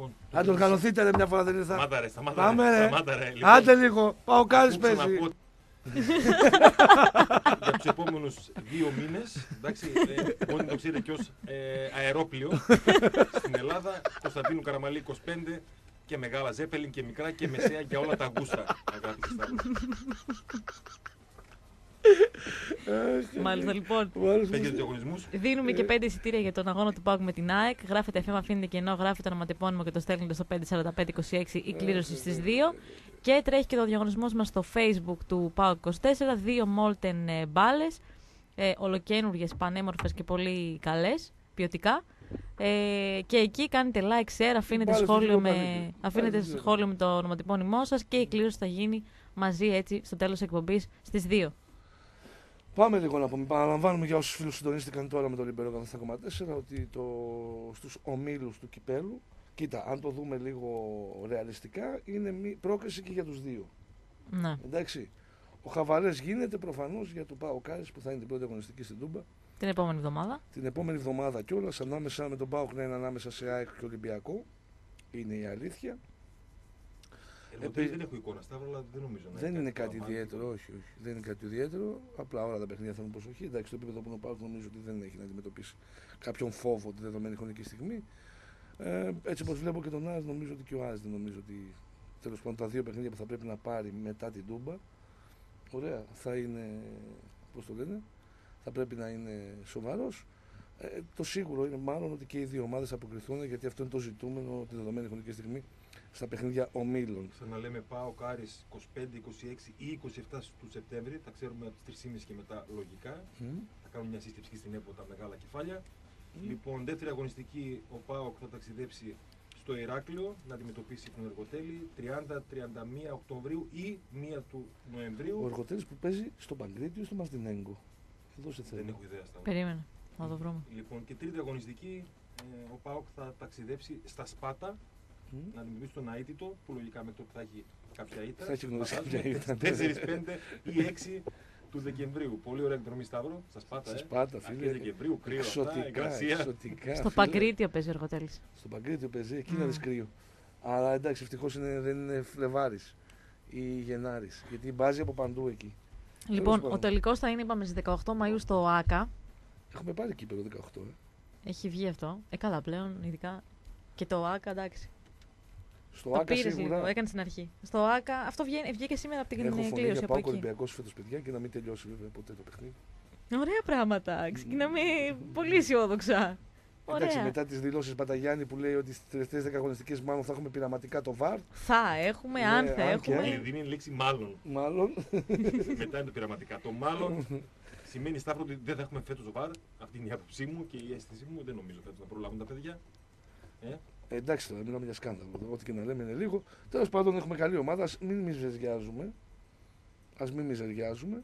Λοιπόν, Αν το οργανωθείτε ρε, μια φορά δεν ήρθα. Σταμάτα ρε, σταμάτα Πάμε ρε. ρε. Σταμάτα, ρε. Λοιπόν, Άντε λίγο. Πάω κάρις ακούσα να παίζει. πω για τους επόμενους δύο μήνες, εντάξει, ε, μπορείτε να το ξέρετε και ως ε, αερόπλιο στην Ελλάδα, Κωνσταντίνου Καραμαλή 25 και μεγάλα Ζέπελιν και μικρά και μεσαία για όλα τα γούστα. αγάπη και στάρ. Μάλιστα λοιπόν. Μάλιστα. Πες για τους διαγωνισμούς; Δίνουμε και πέντε εισιτήρια για τον αγώνα του Πάουκ με την ΑΕΚ. Γράφετε FM, αφήνετε κενό, γράφετε το ονοματεπώνυμο και το στέλνετε στο 54526 η κλήρωση στις 2. Και τρέχει και το διαγωνισμός μας στο Facebook του Πάουκ 24. Δύο Molten μπάλες. Ε, Ολοκένουργες, πανέμορφες και πολύ καλές, ποιοτικά. Ε, και εκεί κάνετε like, share, αφήνετε μπάλες σχόλιο, του με, Γιώργου αφήνετε Παπαδίδη. σχόλιο με το ονοματεπώνυμό σας και η κλήρωση θα γίνει μαζί έτσι στο τέλος εκπομπής στις 2. Πάμε λίγο να πούμε. Παραλαμβάνουμε για όσους φίλους συντονίστηκαν τώρα με το Λιμπέρο 107,4 ότι το, στους ομίλους του κυπέλου, κοίτα, αν το δούμε λίγο ρεαλιστικά, είναι μη, πρόκριση και για τους δύο. Ναι. Εντάξει. Ο Χαβαρές γίνεται προφανώς για το Πάο Κάρις που θα είναι την πρώτη αγωνιστική στην Τούμπα. Την επόμενη εβδομάδα. Την επόμενη εβδομάδα κιόλας, ανάμεσα με τον Πάοκ να είναι ανάμεσα σε ΑΕΚ και Ολυμπιακό. Είναι η αλήθεια. Ελευθερία Επί- δεν έχω εικόνα, Σταύρο, αλλά δεν νομίζω να Δεν είναι κάτι παραπάνω. ιδιαίτερο, όχι, όχι. Δεν είναι κάτι ιδιαίτερο. Απλά όλα τα παιχνίδια θέλουν προσοχή. Εντάξει, στο επίπεδο που είναι ο Πάοκ νομίζω ότι δεν έχει να αντιμετωπίσει κάποιον φόβο τη δεδομένη χρονική στιγμή. Ε, έτσι όπως βλέπω και τον Άρης, νομίζω ότι και ο Άρης δεν νομίζω ότι τέλος πάντων τα δύο παιχνίδια που θα πρέπει να πάρει μετά την Τούμπα. Ωραία, θα είναι. Πώς το λένε, θα πρέπει να είναι σοβαρός. Ε, το σίγουρο είναι μάλλον ότι και οι δύο ομάδες θα αποκριθούν γιατί αυτό είναι το ζητούμενο τη δεδομένη χρονική στιγμή στα παιχνίδια ομίλων. Ξαναλέμε πάω Κάρις 25, 26 ή 27 του Σεπτέμβρη. Θα ξέρουμε από τις 3.30 και μετά λογικά. Μμ. Θα κάνουμε μια σύσκεψη στην ΕΠΟ τα μεγάλα κεφάλια. Μμ. Λοιπόν, δεύτερη αγωνιστική, ο ΠΑΟΚ θα ταξιδέψει στο Ηράκλειο να αντιμετωπίσει τον Εργοτέλη 30-31 Οκτωβρίου ή 1 του Νοεμβρίου. Ο Εργοτέλης που παίζει στο Παγκρίτιο ή στο Μαρτινέγκο. Δώσε Δεν θέμα. έχω ιδέα στα Περίμενε. Θα το βρούμε. Λοιπόν, και τρίτη αγωνιστική, ε, ο ΠΑΟΚ θα ταξιδέψει στα Σπάτα Μμ. Να αντιμετωπίσει τον Αίτητο, που λογικά με το που θα έχει κάποια ήττα. Θα έχει γνωρίσει Φαντάζομαι, κάποια ήττα. 4, 5 ή 6 του Δεκεμβρίου. Πολύ ωραία εκδρομή Σταύρο, στα Σπάτα. Στα ε. Σπάτα, Αρχές φίλε. Δεκεμβρίου, κρύο αυτά, Εξωτικά, εγκρασία. εξωτικά. Στο φίλε. Παγκρίτιο παίζει ο Εργοτέλης. Στο Παγκρίτιο παίζει, εκεί Μμ. να δεις κρύο. Αλλά εντάξει, ευτυχώς δεν είναι Φλεβάρης ή Γενάρης. Γιατί μπάζει από παντού εκεί. Λοιπόν, πάντων. ο τελικός θα είναι, είπαμε, στις 18 Μαου στο ΑΚΑ. Έχουμε πάρει κύπελο 18. Ε. Έχει βγει αυτό. Ε, καλά πλέον, ειδικά. Και το ΑΚΑ, εντάξει. Στο το Άκας πήρες σίγουρα λίγο, έκανες στην αρχή. Στο ΑΚΑ, αυτό βγαίνει, βγήκε σήμερα από την έχω φωνή κλήρωση για από πάω εκεί. Ολυμπιακός φέτος, παιδιά, και να μην τελειώσει βέβαια ποτέ το παιχνίδι. Ωραία πράγματα. Ξεκινάμε πολύ αισιόδοξα. Εντάξει, Ωραία. μετά τις δηλώσεις Παταγιάννη που λέει ότι στις τελευταίες 10 αγωνιστικές μάλλον θα έχουμε πειραματικά το VAR. Θα έχουμε, Ναι, αν θα αν και έχουμε. Η κλειδί είναι η λέξη μάλλον. Μάλλον. Μετά είναι το πειραματικά. Το μάλλον σημαίνει Σταύρο ότι δεν θα έχουμε φέτος βαρ. Αυτή είναι η άποψή μου και η αίσθησή μου. Δεν νομίζω φέτος να προλάβουν τα παιδιά. Ε, Ε, εντάξει τώρα, μιλάμε για σκάνδαλο. Ό,τι και να λέμε είναι λίγο. Τέλος πάντων, έχουμε καλή ομάδα. Α μην μιζεριάζουμε. Α μην μιζεριάζουμε.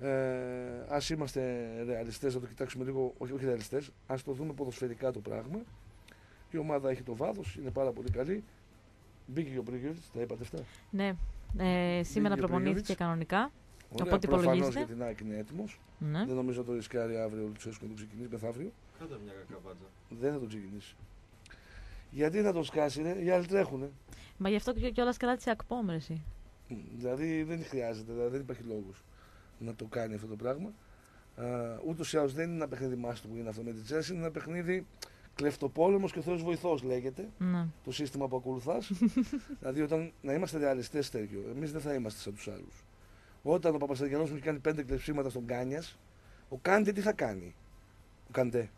Ε, ας είμαστε ρεαλιστές, να το κοιτάξουμε λίγο. Όχι, όχι ρεαλιστές. Α το δούμε ποδοσφαιρικά το πράγμα. Η ομάδα έχει το βάθος, είναι πάρα πολύ καλή. Μπήκε και ο Μπρίγκερτ, τα είπατε αυτά. Ναι. Ε, σήμερα Μπήκε ο προπονήθηκε Μπρίγιοβιτς. κανονικά. Ωραία, Από ό,τι προφανώς υπολογίζεται. για την ΑΕΚ είναι έτοιμος. Ναι. Δεν νομίζω να το ρισκάρει αύριο ο Λουτσέσκο να το ξεκινήσει μεθαύριο. Κάτα μια κακαβάτζα. Δεν θα το ξεκινήσει. Γιατί να το σκάσει, ρε, οι άλλοι τρέχουνε. Μα γι' αυτό και κιόλας κράτησε ακπόμρεση. Μ, Δηλαδή δεν χρειάζεται, δηλαδή δεν υπάρχει λόγος να το κάνει αυτό το πράγμα. Ούτως ή άλλως δεν είναι ένα παιχνίδι μάστο που είναι αυτό με την Chelsea, είναι ένα παιχνίδι κλεφτοπόλεμος και Θεό βοηθός λέγεται Ναι. το σύστημα που ακολουθάς. δηλαδή όταν να είμαστε ρεαλιστές τέτοιο, εμείς δεν θα είμαστε σαν τους άλλους. Όταν ο Παπασταριανό μου έχει κάνει πέντε κλεψίματα στον Κάνιας, ο Καντέ τι θα κάνει; Ο Καντέ.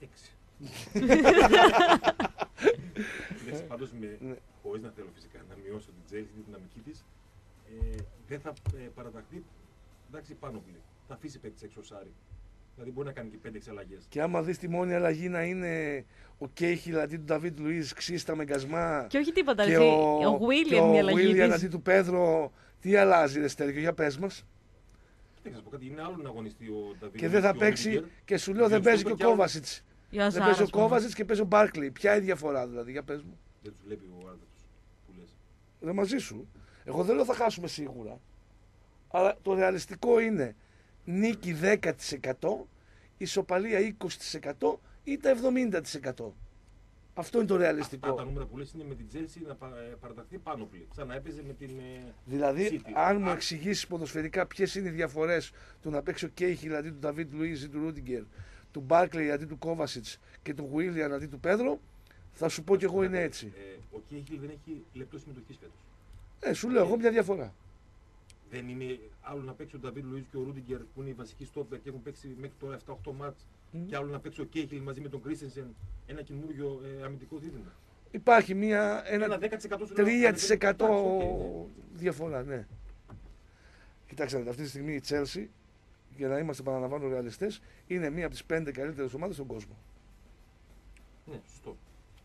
Έξι. Πάντως Ναι. χωρίς να θέλω φυσικά να μειώσω την Τζέλση τη δυναμική της, ε, δεν θα ε, παραταχθεί εντάξει, πάνοπλη. Θα αφήσει παίκτης έξω ο Σάρι. Δηλαδή μπορεί να κάνει και πέντε έξι αλλαγές. Και άμα δεις τη μόνη αλλαγή να είναι ο Κέιχιλ αντί του Νταβίτ Λουίζ, ξύστα με κασμά. Και όχι τίποτα. και έτσι. ο, Ο και Βίλιαμ η ο αλλαγή Willian της. αντί του Πέδρο. Τι αλλάζει, ρε Στέργιο, για πες μας. Δεν θα σα πω κάτι, είναι άλλο να αγωνιστεί ο Νταβίδ. Και δεν θα παίξει. Και σου λέω δεν Δύο παίζει και ο στόπερ και άλλο. Κόβασιτς. Για Δεν Σάρα, παίζει ο ας πούμε. Κόβασιτ και παίζει ο Μπάρκλι. Ποια είναι η διαφορά δηλαδή, για πες μου. Δεν τους βλέπει ο άντρας που λες. Δεν μαζί σου. Εγώ δεν λέω θα χάσουμε σίγουρα. Αλλά το ρεαλιστικό είναι νίκη 10%, ισοπαλία 20% ή τα 70%. Αυτό είναι το Αυτά ρεαλιστικό. τα νούμερα που λες είναι με την Chelsea να πα- ε, παραταχθεί πάνω πλή. Σαν να έπαιζε με την. ε, Δηλαδή, City. αν μου Α. εξηγήσεις ποδοσφαιρικά ποιες είναι οι διαφορές του να παίξει ο Κέιχιλ αντί του Νταβίτ Λουίζ ή του Ρούντιγκερ, του Μπάρκλεϊ αντί του Κόβασιτ και του Βουίλιαν αντί του Πέδρο, θα σου πω κι εγώ είναι έτσι. Ε, ο Κέχιλ δεν έχει λεπτό συμμετοχής φέτος. Ε, σου λέω εγώ μια διαφορά. Δεν είναι άλλο να παίξει ο Νταβίτ Λουίζ και ο Ρούντιγκερ που είναι οι βασικοί στόπερ και έχουν παίξει μέχρι τώρα 7-8 μάτς Μμ. και άλλο να παίξει ο Κέχιλ μαζί με τον Κρίστενσεν ένα καινούριο ε, αμυντικό δίδυμα. Υπάρχει μια, ένα Ένα 10% σου λέω, 3% αν δεν- οκ, ναι. διαφορά, ναι. Κοιτάξτε, αυτή τη στιγμή η Chelsea, για να είμαστε παραλαμβάνω ρεαλιστές, είναι μία από τις πέντε καλύτερες ομάδες στον κόσμο. Ναι, σωστό.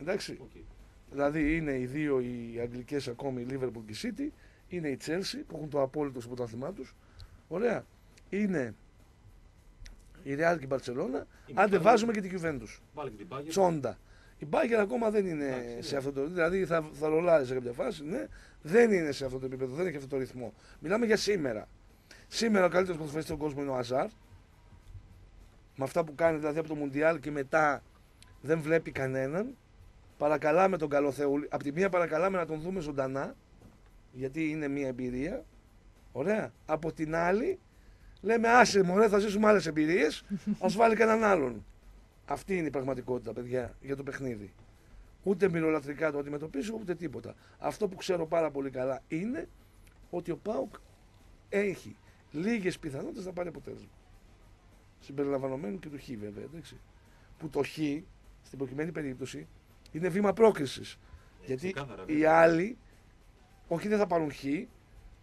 Εντάξει. Οκ. Δηλαδή είναι οι δύο οι αγγλικές ακόμη, η Liverpool και η City, είναι η Chelsea που έχουν το απόλυτο στο πρωτάθλημά τους. Ωραία. Είναι η Real και η Barcelona. Είναι Άντε πάλι- βάζουμε και την Juventus. Βάλε και την Bayern. Τσόντα. Η Bayern ακόμα δεν είναι Εντάξει, ναι. σε αυτό το. Δηλαδή θα, θα ρολάρει σε κάποια φάση, ναι. Δεν είναι σε αυτό το επίπεδο, δεν έχει αυτό το ρυθμό. Μιλάμε για σήμερα. Σήμερα ο καλύτερος ποδοσφαιριστής στον κόσμο είναι ο Αζάρ. Με αυτά που κάνει δηλαδή από το Μουντιάλ και μετά δεν βλέπει κανέναν. Παρακαλάμε τον καλό Θεούλη. Απ' τη μία παρακαλάμε να τον δούμε ζωντανά, γιατί είναι μια εμπειρία. Ωραία. Από την άλλη, λέμε άσε μωρέ, θα ζήσουμε άλλες εμπειρίες. Α βάλει κανέναν άλλον. Αυτή είναι η πραγματικότητα, παιδιά, για το παιχνίδι. Ούτε μυρολατρικά το αντιμετωπίζω, ούτε τίποτα. Αυτό που ξέρω πάρα πολύ καλά είναι ότι ο Πάουκ έχει λίγες πιθανότητες να πάρει αποτέλεσμα. Συμπεριλαμβανομένου και του Χ, βέβαια. Εντάξει. Που το Χ, στην προκειμένη περίπτωση, είναι βήμα πρόκρισης. Ε, Γιατί ξεκάθαρα, οι βέβαια. άλλοι, όχι δεν θα πάρουν Χ,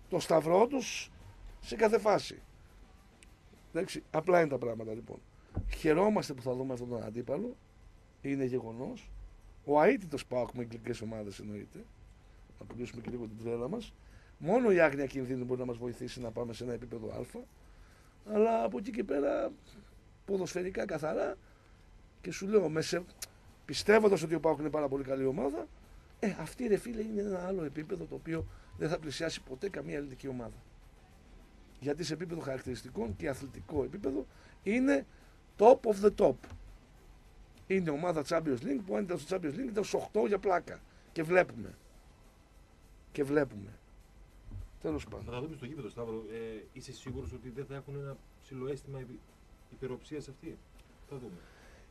το σταυρό τους σε κάθε φάση. Εντάξει, απλά είναι τα πράγματα λοιπόν. Χαιρόμαστε που θα δούμε αυτόν τον αντίπαλο. Είναι γεγονός. Ο αίτητος Πάοκ με αγγλικές ομάδες εννοείται. Να πουλήσουμε και λίγο την τρέλα μας. Μόνο η άγνοια κινδύνου μπορεί να μας βοηθήσει να πάμε σε ένα επίπεδο Α. Αλλά από εκεί και πέρα ποδοσφαιρικά καθαρά και σου λέω μέσα πιστεύοντας ότι ο Πάοκ είναι πάρα πολύ καλή ομάδα, ε, αυτή ρε φίλε είναι ένα άλλο επίπεδο το οποίο δεν θα πλησιάσει ποτέ καμία ελληνική ομάδα. Γιατί σε επίπεδο χαρακτηριστικών και αθλητικό επίπεδο είναι top of the top. Είναι ομάδα Champions League που αν ήταν στο Champions League ήταν στους 8 για πλάκα. Και βλέπουμε. Και βλέπουμε. Τέλος Θα πάντων. τα δούμε στο γήπεδο, Σταύρο. Ε, είσαι σίγουρος ότι δεν θα έχουν ένα ψηλό αίσθημα υπη- υπεροψίας αυτοί; Θα δούμε.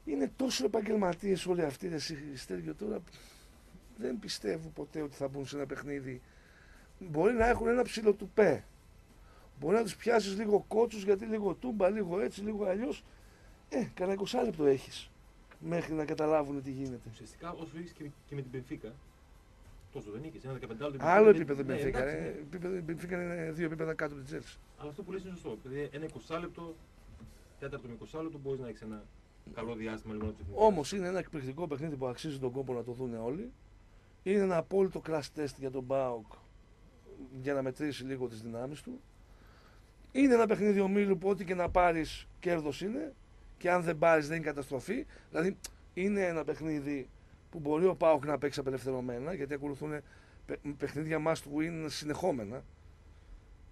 Είναι τόσο επαγγελματίες όλοι αυτοί, ρε Στέργιο, τώρα δεν πιστεύω ποτέ ότι θα μπουν σε ένα παιχνίδι. Μπορεί να έχουν ένα ψηλό τουπέ. Μπορεί να τους πιάσεις λίγο κότσους γιατί λίγο τούμπα, λίγο έτσι, λίγο αλλιώς. Ε, κανένα 20 λεπτό έχεις μέχρι να καταλάβουν τι γίνεται. Ουσιαστικά όσο έχεις και, και με την Πενφύκα, τόσο δεν είχε. Ένα 15 λεπτό. Άλλο επίπεδο ναι, Μπενφίκα. εντάξει, ε. ναι. Επίπεδο Μπενφίκα είναι δύο επίπεδα κάτω από την Τζέλση. Αλλά αυτό που λες είναι σωστό. Δηλαδή ένα 20 λεπτό, τέταρτο με 20 λεπτό μπορείς να έχεις ένα καλό διάστημα λίγο να του Όμως είναι ένα εκπληκτικό παιχνίδι που αξίζει τον κόπο να το δουν όλοι. Είναι ένα απόλυτο crash test για τον Μπάουκ για να μετρήσει λίγο τις δυνάμεις του. Είναι ένα παιχνίδι ομίλου που ό,τι και να πάρεις κέρδος είναι και αν δεν πάρεις δεν είναι καταστροφή. Δηλαδή είναι ένα παιχνίδι που μπορεί ο Πάουκ να παίξει απελευθερωμένα γιατί ακολουθούν παι- παιχνίδια must win συνεχόμενα.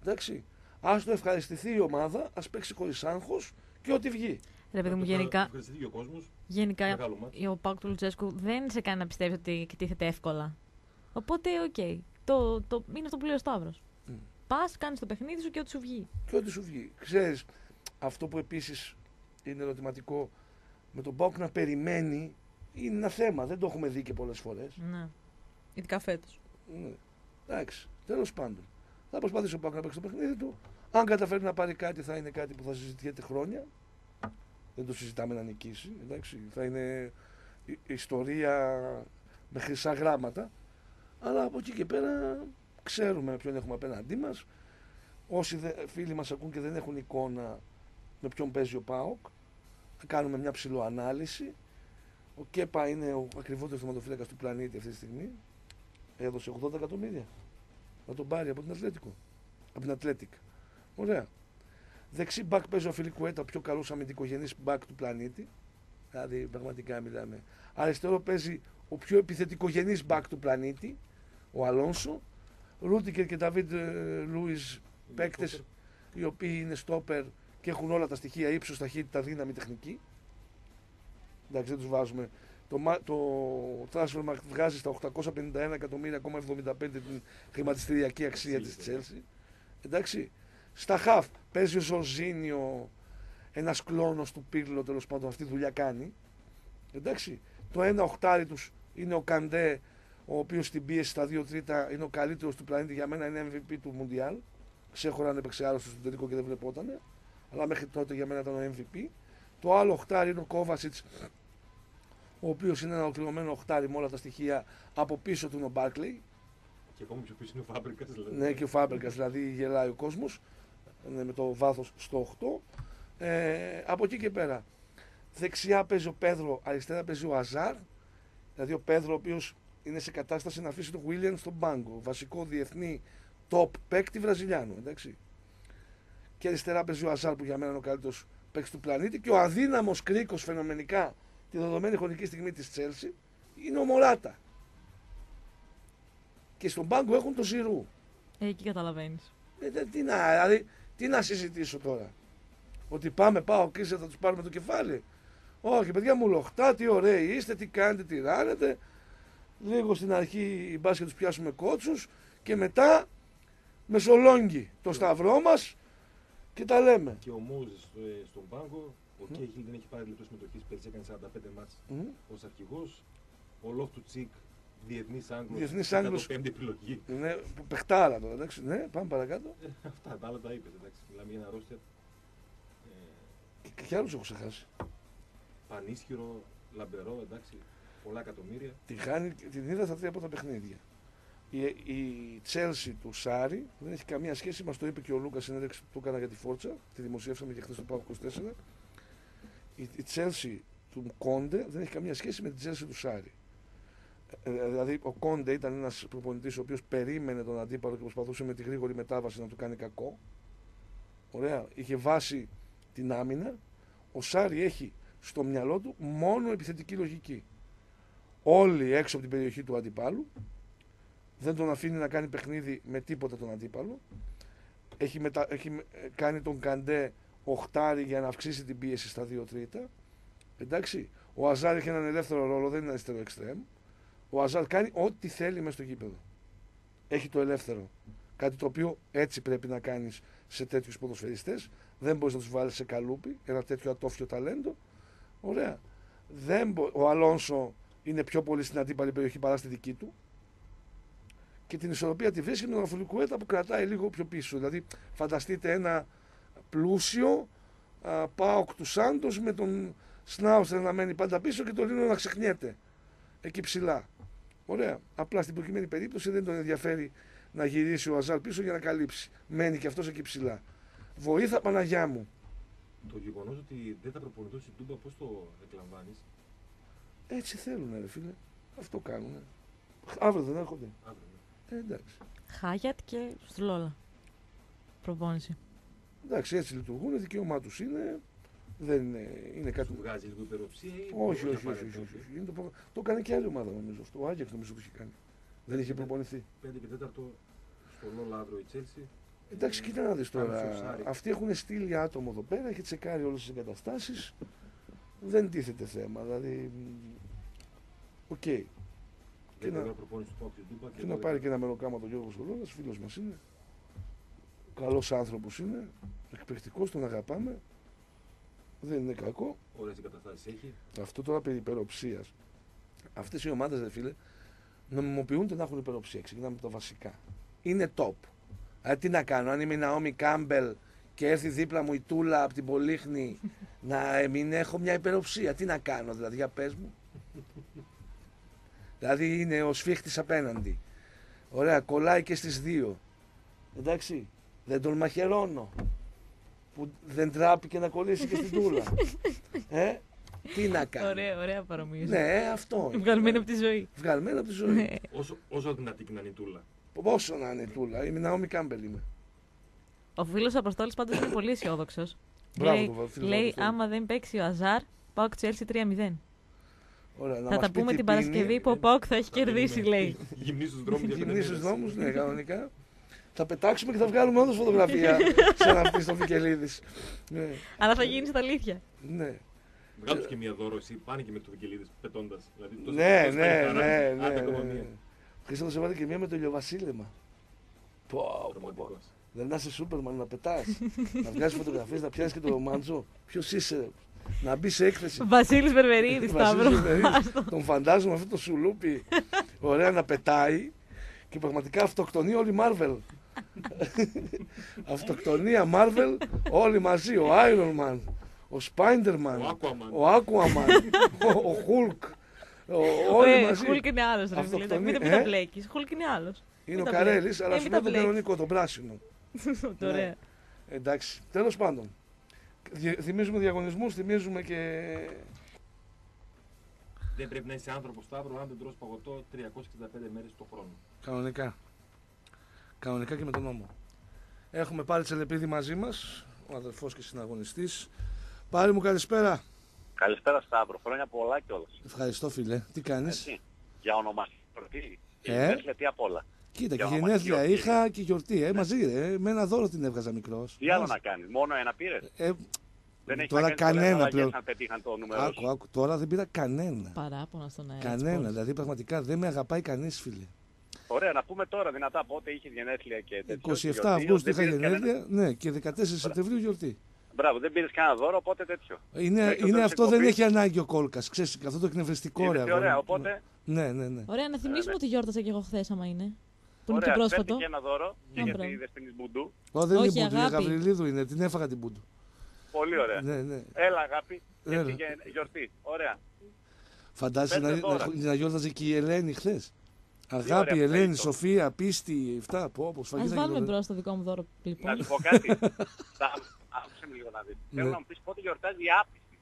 Εντάξει. Ας το ευχαριστηθεί η ομάδα, ας παίξει χωρίς άγχος και ό,τι βγει. Ρε παιδί μου, γενικά, Ευχαριστηθεί και ο κόσμος. γενικά Μεγάλο μάτι. ο ΠΑΟΚ του Λουτσέσκου δεν σε κάνει να πιστεύεις ότι εκτίθεται εύκολα. Οπότε, οκ. Το, το, είναι αυτό που λέει ο Σταύρος. Μμ. Πας, κάνεις το παιχνίδι σου και ό,τι σου βγει. και ό,τι σου βγει. Ξέρεις, αυτό που επίσης είναι ερωτηματικό με τον ΠΑΟΚ να περιμένει είναι ένα θέμα. Δεν το έχουμε δει και πολλές φορές. Ναι. Ειδικά φέτος. Ναι. Εντάξει, τέλος πάντων. Θα προσπαθήσει ο Πάουκ να παίξει το παιχνίδι του. Αν καταφέρει να πάρει κάτι θα είναι κάτι που θα συζητιέται χρόνια. Δεν το συζητάμε να νικήσει. Εντάξει, θα είναι η- ιστορία με χρυσά γράμματα. Αλλά από εκεί και πέρα ξέρουμε ποιον έχουμε απέναντί μας. Όσοι δε, φίλοι μας ακούν και δεν έχουν εικόνα με ποιον παίζει ο ΠΑΟΚ, θα κάνουμε μια ψιλοανάλυση. Ο ΚΕΠΑ είναι ο ακριβότερος θεματοφύλακας του πλανήτη αυτή τη στιγμή. Έδωσε 80 εκατομμύρια να τον πάρει από την Ατλέτικο. Από την Ατλέτικ. Ωραία. Δεξί μπακ παίζει ο Αθπιλικουέτα, ο πιο καλός αμυντικογενής μπακ του πλανήτη. Δηλαδή, πραγματικά μιλάμε. Αριστερό παίζει ο πιο επιθετικογενής μπακ του πλανήτη, ο Αλόνσο. Ρούντιγκερ και Νταβίτ Λούις παίκτες οι οποίοι είναι στόπερ και έχουν όλα τα στοιχεία ύψος, ταχύτητα, δύναμη, τεχνική. Εντάξει, δεν τους βάζουμε Το, μα- το Transfermarkt βγάζει στα 851 εκατομμύρια, 75 την χρηματιστηριακή αξία της Chelsea, Chelsea. Εντάξει. Στα χαφ παίζει ο Ζορζίνιο, ένας κλόνος του Πύρλο τέλος πάντων, αυτή τη δουλειά κάνει. Εντάξει. Το ένα οχτάρι τους είναι ο Καντέ, ο οποίος στην πίεση στα δύο τρίτα είναι ο καλύτερος του πλανήτη. Για μένα είναι MVP του Μουντιάλ. Ξέχωρα αν έπαιξε άλλο στο τελικό και δεν βλεπότανε. Αλλά μέχρι τότε για μένα ήταν ο MVP. Το άλλο οχτάρι είναι ο Κόβασιτς, ο οποίος είναι ένα ολοκληρωμένο οχτάρι με όλα τα στοιχεία. Από πίσω του είναι ο Μπάρκλεϊ. Και ακόμα πιο πίσω είναι ο Φάμπρικα. Δηλαδή. Ναι, και ο Φάμπρικα, δηλαδή γελάει ο κόσμος με το βάθος στο 8. Ε, από εκεί και πέρα. Δεξιά παίζει ο Πέδρο, αριστερά παίζει ο Αζάρ. Δηλαδή ο Πέδρο, ο οποίος είναι σε κατάσταση να αφήσει τον Βίλιαν στον πάγκο. Βασικό διεθνή top παίκτη Βραζιλιάνου. Εντάξει. Και αριστερά παίζει ο Αζάρ που για μένα είναι ο καλύτερος παίκτης του πλανήτη. Και ο αδύναμος κρίκος φαινομενικά τη δεδομένη χρονική στιγμή της Τσέλση είναι ο Μωράτα. Και στον πάγκο έχουν το Ζηρού. Ε, Εκεί καταλαβαίνεις. Ε, δε- τι, να, δηλαδή, τι να συζητήσω τώρα. Ότι πάμε, πάω και θα τους πάρουμε το κεφάλι. Όχι, παιδιά μου λοχτά, τι ωραίοι είστε, τι κάνετε, τι ράνετε. Λίγο στην αρχή μπας και τους πιάσουμε κότσους και μετά μεσολόγγι το σταυρό μας και τα λέμε; Και ο Μόζες στον πάγκο. Ο Μμ. Κέιχιλ δεν έχει πάρει λεπτό συμμετοχής. Πέρσι έκανε 45 μάτς Μμ. ως αρχηγός. Ο Λόφ του Τσίκ, διεθνής Άγγλος. Διεθνής Άγγλος. πέμπτη επιλογή. Είναι παιχτάρα τώρα, εντάξει. Ναι, πάμε παρακάτω. Ε, Αυτά τα άλλα τα είπες. Εντάξει. Μιλάμε για ένα ρόστερ. Ε, Και, και άλλους έχω ξεχάσει. πανίσχυρο, λαμπερό, εντάξει. Πολλά εκατομμύρια. Τη χάνει, την είδα στα τρία πρώτα παιχνίδια. Η, η Chelsea του Σάρι δεν έχει καμία σχέση, μας το είπε και ο Λούκας συνέντευξη που του έκανα για τη Φόρτσα. Τη δημοσιεύσαμε και χθες στο ΠΑΟ 24. Η, η Chelsea του Κόντε δεν έχει καμία σχέση με την Chelsea του Σάρι. Ε, δηλαδή, ο Κόντε ήταν ένας προπονητής ο οποίος περίμενε τον αντίπαλο και προσπαθούσε με τη γρήγορη μετάβαση να του κάνει κακό. Ωραία. Είχε βάσει την άμυνα. Ο Σάρι έχει στο μυαλό του μόνο επιθετική λογική όλοι έξω από την περιοχή του αντιπάλου. Δεν τον αφήνει να κάνει παιχνίδι με τίποτα τον αντίπαλο. Έχει, μετα... έχει ε, κάνει τον Καντέ οχτάρι για να αυξήσει την πίεση στα δύο τρίτα. Εντάξει. Ο Αζάρ έχει έναν ελεύθερο ρόλο, δεν είναι αριστερό εξτρέμ. Ο Αζάρ κάνει ό,τι θέλει μέσα στο γήπεδο. Έχει το ελεύθερο. Κάτι το οποίο έτσι πρέπει να κάνεις σε τέτοιους ποδοσφαιριστές. Δεν μπορείς να τους βάλεις σε καλούπι ένα τέτοιο ατόφιο ταλέντο. Ωραία. Δεν μπο... Ο Αλόνσο είναι πιο πολύ στην αντίπαλη περιοχή παρά στη δική του. Και την ισορροπία τη βρίσκει με τον Αφουλικουέτα που κρατάει λίγο πιο πίσω. Δηλαδή, φανταστείτε ένα πλούσιο α, πάοκ του Σάντος με τον Σνάουστερ να μένει πάντα πίσω και τον Λίνο να ξεχνιέται εκεί ψηλά. Ωραία. Απλά στην προκειμένη περίπτωση δεν τον ενδιαφέρει να γυρίσει ο Αζάρ πίσω για να καλύψει. Μένει και αυτός εκεί ψηλά. Βοήθα Παναγιά μου. Το γεγονός ότι δεν θα προπονηθώ στην Τούμπα, πώς το εκλαμβάνεις; Έτσι θέλουν, ρε φίλε. Αυτό κάνουν. Αύριο δεν έρχονται. Αύριο. Ε, εντάξει. Χάγιατ και Στρολόλα. Προπόνηση. Εντάξει, έτσι λειτουργούν, δικαίωμά τους είναι. Δεν είναι, είναι κάτι. Σου βγάζει λίγο υπεροψία ή. Όχι, όχι, όχι. όχι, απαραίτητο. όχι, όχι. Είναι το, προ- το έκανε και άλλη ομάδα νομίζω. αυτό. Ο Άγιαξ νομίζω το είχε κάνει. Δεν είχε προπονηθεί. 5 και 4 στο Λόλα αύριο η Τσέλσι. Εντάξει, κοίτα να δεις Κάνεις τώρα. σουσάρι. Αυτοί έχουν στείλει άτομο εδώ πέρα, έχει τσεκάρει όλες τις εγκαταστάσεις. Δεν τίθεται θέμα. Δηλαδή. μ, Οκ. Και Και να- να προπόνηση του ΠΑΟΚ στην Τούμπα. Και να πάρει και ένα μεροκάματο ο Γιώργος Σολόνας, φίλος μας είναι. Καλός άνθρωπος είναι. Εκπληκτικός, τον αγαπάμε. Δεν είναι κακό. Ωραίες εγκαταστάσεις έχει. Αυτό τώρα περί υπεροψίας. Αυτές οι ομάδες, ρε φίλε, νομιμοποιούνται να έχουν υπεροψία. Ξεκινάμε από τα βασικά. Είναι top. Δηλαδή, τι να κάνω, αν είμαι η Ναόμι Κάμπελ και έρθει δίπλα μου η Τούλα από την Πολύχνη, να ε, μην έχω μια υπεροψία. Τι να κάνω, δηλαδή, για πες μου. Δηλαδή, είναι ο σφίχτης απέναντι. Ωραία, κολλάει και στις δύο. Εντάξει, δεν τον μαχαιρώνω. Που δεν τράπηκε να κολλήσει και στην Τούλα. ε, τι να κάνω. Ωραία, ωραία παρομοίωση. Ναι, αυτό. είναι. Βγαλμένη από τη ζωή. Βγαλμένο από τη ζωή. Ναι. Όσο, όσο δυνατή και να είναι η Τούλα. Πόσο να είναι η Τούλα. Είμαι Ναόμι Κάμπελ είμαι. Ο φίλος Αποστόλης πάντως είναι πολύ αισιόδοξος. Μπράβο λέει, του, φίλος μου, λέει Αποστόλη. άμα δεν παίξει ο Αζάρ, πάω Τσέλσι 3-0. Ωραία, να Θα μας τα πει πούμε τι την πίνει. Παρασκευή που ο Πάοκ θα έχει Θα πίνουμε. κερδίσει, λέει. Γυμνεί στου δρόμου για πέντε Γυμνεί στου μέρες. δρόμους, ναι, κανονικά. Θα πετάξουμε και θα βγάλουμε όντω φωτογραφία σαν αυτή στο Φικελίδη. Ναι, Αλλά θα γίνεις στα αλήθεια. ναι. Βγάλω τους και μία δώρο, εσύ πάνε και με τους Βικελίδη πετώντας. Δηλαδή, τόσο- Ναι, τόσο ναι, καλή χαρά. ναι, ναι. Άντε ακόμα ναι. μία. Χρήστος έβαλε και μία με το ηλιοβασίλεμα. Πω, πω, πω. Ρομαντικός. Δεν να είσαι Σούπερμαν, να πετάς, να βγάζεις φωτογραφίες, να πιάσεις και το ρομάντζο. Ποιος είσαι, ρε. Να μπει σε έκθεση. Βασίλης Μπερβερίδη, Βασίλης Σταύρο. Βερβερίδης. τον φαντάζομαι αυτό το σουλούπι ωραία να πετάει και πραγματικά αυτοκτονεί όλη η Marvel. Αυτοκτονία Marvel όλοι μαζί. Ο Iron Man, ο Spider-Man, Ο Aquaman. ο Aquaman, ο, ο Hulk. Ο, όλοι Ε, μαζί. Χούλκ είναι άλλος. Αυτοκτονία, Μην ε; τα μπλέκεις. Χούλκ είναι άλλος. Είναι μην ο τα Καρέλης, μπλέκεις. αλλά Ε, σου μην λέω τα τον μπλέκεις. κανονικό, τον πράσινο. Ωραία. Εντάξει, τέλος πάντων. Δι- Θυμίζουμε διαγωνισμούς, θυμίζουμε και... Δεν πρέπει να είσαι άνθρωπος Σταύρο αν δεν τρως παγωτό 365 μέρες το χρόνο. Κανονικά. Κανονικά και με τον νόμο. Έχουμε πάρει Τσελεπίδη μαζί μας, ο αδερφός και συναγωνιστής. Πάρη μου καλησπέρα. Καλησπέρα Σταύρο, χρόνια πολλά κιόλας. Ευχαριστώ φίλε. Τι κάνεις; Έτσι. Για ονομαστική γιορτή. Ε; Ε; Γιατί απ' όλα. Κοίτα, και Για γενέθλια γιορτή. είχα και γιορτή. Ε, μαζί ρε. Με ένα δώρο την έβγαζα μικρός. Τι άλλο Μαζί. να κάνεις, μόνο ένα πήρες; Ε, Δεν έχει τώρα να κάνει πολλές κανένα αλλαγές πλέον. Αν πετύχαν το νούμερο. Άκου, σου. άκου, τώρα δεν πήρα κανένα. Παράπονα στον αέρα. Κανένα. της Δηλαδή πραγματικά δεν με αγαπάει κανείς φίλε. Ωραία, να πούμε τώρα δυνατά πότε είχε γενέθλια και τέτοιο. 27 γιορτή, Αυγούστου δεν είχα πήρες κανένα- γενέθλια, ναι, και 14 Σεπτεμβρίου γιορτή. Μπράβο, δεν πήρες κανένα δώρο, οπότε τέτοιο. Είναι, Μέχρι το είναι τέλος αυτό δεν εκπομπής. έχει ανάγκη ο κόλκας. Ξέρεις, αυτό το εκνευριστικό ρε. Είναι αγόρι ωραία, μου. οπότε. Ναι, ναι, ναι. Ωραία, να θυμίσουμε ότι γιόρτασα και εγώ χθες, άμα είναι. Που είναι Ωραία, και πρόσφατο; φέρνει και ένα δώρο και Α, για μπράβο. τη Δεσποινής Μπουντού. Ω, δεν Όχι, είναι Μπούντου, η αγάπη. Γαβριλίδου είναι. Την έφαγα την Μπούντου. Πολύ ωραία. Ναι, ναι. Έλα, αγάπη. Και Έλα. εσύ γε- γιορτή. Ωραία. Φαντάζεσαι να, Πέντε δώρα. να, να γιόρταζε και η Ελένη χθες. Αγάπη, ωραία που Ελένη, θέλει το. Σοφία, πίστη, αυτά. Πω, πω, Α σφαγή θα βάλουμε γινόταν. μπρος το δικό μου δώρο, Να λοιπόν. σου πω κάτι. Θα- Άκουσε με λίγο να δεις. Ναι. Θέλω να μου πεις πότε γιορτάζει η άπιστη.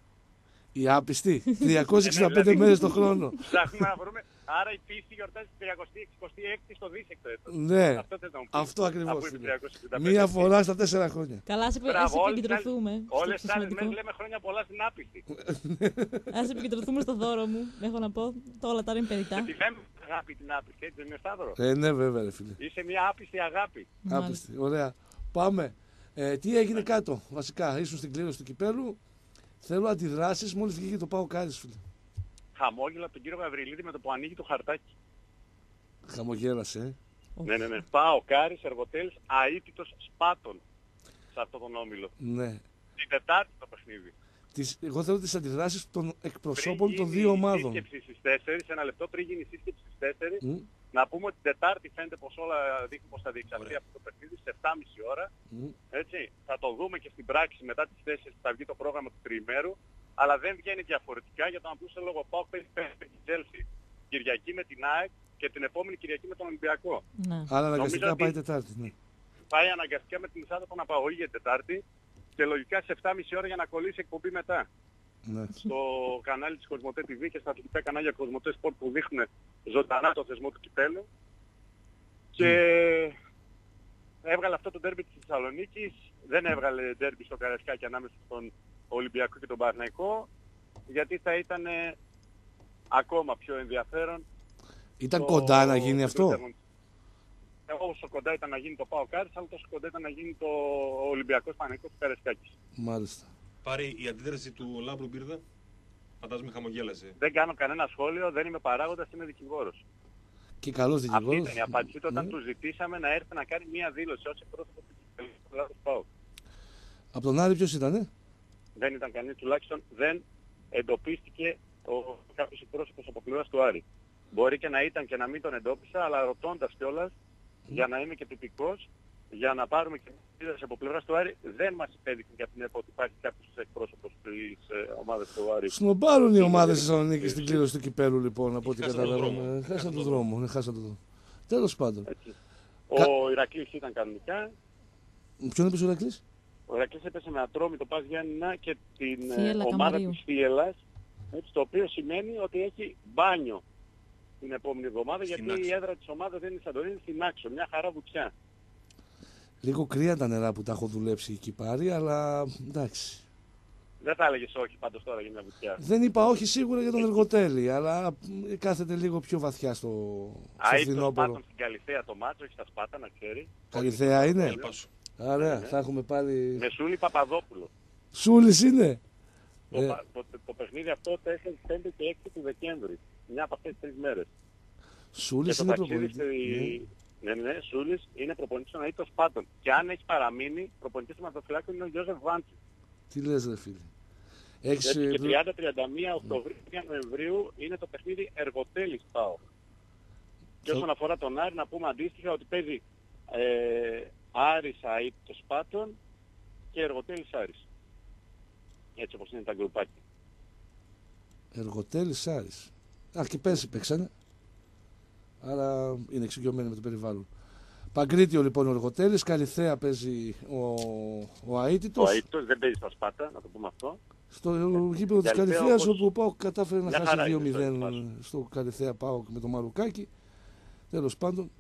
Η άπιστη. 365 δηλαδή. μέρες το χρόνο. Ψάχνουμε να βρούμε. Άρα η πίστη γιορτάζει 36 στο δίσεκτο έτος. Ναι, Αυτό θες να μου πεις. αυτό ακριβώς, Αφού είναι φίλε. 365. μία φορά στα τέσσερα χρόνια. Καλά, ας επι- Μπράβο, ας όλες επικεντρωθούμε. στο Όλες τις άλλες σημαντικό. μέρες λέμε χρόνια πολλά στην άπιστη. Ας επικεντρωθούμε στο δώρο μου. Έχω να πω. Τα όλα τώρα είναι περιττά. Τη λέμε αγάπη την άπιστη, έτσι δεν είναι Σταύρο; Ε, ναι, βέβαια, ρε φίλε. Είσαι μια άπιστη αγάπη. Μάλιστα. Άπιστη. Ωραία. Πάμε. Ε, τι έγινε κάτω, βασικά. Ήσουν στην κλήρωση του κυπέλου. Θέλω αντιδράσεις μόλις βγήκε το ΠΑΟΚ Άρης, φίλε. Χαμόγελα από τον κύριο Γαβριλίδη με το που ανοίγει το χαρτάκι. Χαμογέλασε, ε. Ναι, ναι, ναι. ΠΑΟΚ, Άρης, Εργοτέλης, Αήττητος Σπάτων σε αυτόν τον όμιλο. Ναι. Την Τετάρτη το παιχνίδι. Τις, εγώ θέλω τις αντιδράσεις των Πριν εκπροσώπων των γίνει δύο η ομάδων. σύσκεψη στις 4, ένα λεπτό πριν γίνει η σύσκεψη στις 4, Μμ, να πούμε ότι την Τετάρτη φαίνεται πως όλα δείχνουν πως θα διεξαχθεί Ωραία. αυτό το παιχνίδι σε 7,5 ώρα. μμ. Έτσι. Θα το δούμε και στην πράξη μετά τις 4 που θα βγει το πρόγραμμα του τριημέρου. Αλλά δεν βγαίνει διαφορετικά για τον απλό λόγο πάω παίζει πέντε την Chelsea. Κυριακή με την ΑΕΚ και την επόμενη Κυριακή με τον Ολυμπιακό. Ναι. Άρα αναγκαστικά ότι- πάει Τετάρτη. Ναι. Πάει αναγκαστικά με την Ισάδα των Απαγωγή για την Τετάρτη και λογικά σε 7,5 ώρα για να κολλήσει εκπομπή μετά. Ναι. στο κανάλι της Κοσμοτέ TV και στα αθλητικά κανάλια Κοσμοτέ Sport που δείχνουν ζωντανά το θεσμό του κυπέλου. Και έβγαλε αυτό το ντέρμπι της Θεσσαλονίκης, δεν έβγαλε ντέρμπι στο Καρασκάκι ανάμεσα στον Ολυμπιακό και τον Παναθηναϊκό, γιατί θα ήταν ε, ακόμα πιο ενδιαφέρον. Ήταν το- κοντά να γίνει το αυτό; Τέρμον. Ε, Όσο κοντά ήταν να γίνει το Πάο Κάρις, αλλά τόσο κοντά ήταν να γίνει το Ολυμπιακός Παναθηναϊκός του Καρασκάκης. Μάλιστα. Πάρει η αντίδραση του Λάμπρου Μπίρδα. Φαντάζομαι χαμογέλασε. Δεν κάνω κανένα σχόλιο, δεν είμαι παράγοντας, είμαι δικηγόρος. Και καλός Αυτή δικηγόρος. ήταν η απάντησή του όταν του ζητήσαμε να έρθει να κάνει μία δήλωση ως εκπρόσωπος του Ελλάδος ΠΑΟΚ. Από τον Άρη ποιος ήταν, Δεν ήταν κανείς, τουλάχιστον δεν εντοπίστηκε ο κάποιος εκπρόσωπος από πλευράς του Άρη. Μπορεί και να ήταν και να μην τον εντόπισα, αλλά ρωτώντας κιόλας, για να είμαι και τυπικός, για να πάρουμε και δήλωση από πλευράς του Άρη, δεν μας υπέδειξε για την ΕΠΟ ότι υπάρχει κάποιος εκπρόσωπος της ε, ομάδας του Άρη. Σνομπάρουν οι ομάδες τη Θεσσαλονίκη στην κλήρωση του κυπέλου, λοιπόν, από ό,τι Χάσαν τον καταλαβαίνω. δρόμο. Ε, Χάσαν Χάσαν τον τον δρόμο. Ναι, χάσαν τον δρόμο. Τέλος πάντων. Έτσι. Κα- Ο Ηρακλής ήταν κανονικά, Ποιον είπες ο Ηρακλής; Ο Ηρακλής έπεσε με ατρόμη το Πας Γιάννηνα και την ε, Θίελα ομάδα Καμαρίου. της Θίελας, έτσι, το οποίο σημαίνει ότι έχει μπάνιο την επόμενη εβδομάδα, Στην γιατί η Άξο. έδρα της ομάδας δεν είναι η Σαντορίνη, στην Άξο, μια χαρά βουτιά. Λίγο κρύα τα νερά που τα έχω δουλέψει εκεί πάρει, αλλά εντάξει. Δεν θα έλεγες όχι πάντως τώρα για μια βουτιά. Δεν είπα όχι σίγουρα για τον Εργοτέλη, αλλά ε, κάθεται λίγο πιο βαθιά στο, στο Α, ή το φθινόπωρο. Σπάτον στην Καλυθέα το μάτσο, όχι στα Σπάτα να ξέρεις. Καλυθέα είναι; Ελπάσου. Ωραία, Ναι. θα έχουμε πάλι. Με Σούλη Παπαδόπουλο. Σούλης είναι; Το, Ε. πα- το, το παιχνίδι αυτό 4, 5 και 6 του Δεκέμβρη. Μια από αυτές τις τρεις μέρες. Σούλης Και το είναι ταξίδι προπονητής. στη... Ναι, ναι, Σούλης είναι προπονητής των Αίτος Πάντων. Και αν έχει παραμείνει, προπονητής του ματοφυλάκου είναι ο Γιώζεφ Βάντσι. Τι λες ρε φίλε. Έχεις, Έτσι, ε, και βλέ- 30-31 Οκτωβρίου 1 Νοεμβρίου είναι το παιχνίδι Εργοτέλης ΠΑΟ. Και Ποιο- όσον αφορά τον Άρη να πούμε αντίστοιχα ότι παίζει ε, Άρης Αίτος Πάτων και Εργοτέλης Άρης. Έτσι όπως είναι τα γκρουπάκια. Εργοτέλης Άρης. Α, και πέρσι παίξανε. Άρα είναι εξοικειωμένοι με το περιβάλλον. Παγκρίτιο λοιπόν ο Εργοτέλης, Καλυθέα παίζει ο, ο Το Αίτητος. Αίτος δεν παίζει στα Σπάτα, να το πούμε αυτό. Στο γήπεδο της Καλυθέα, Καλυθέας όπως- όπου ο Πάοκ κατάφερε να Μια χάσει χαρά είναι 2-0 στο Πάοκ. στο Καλυθέα Πάοκ με το Μαρουκάκι. Τέλος πάντων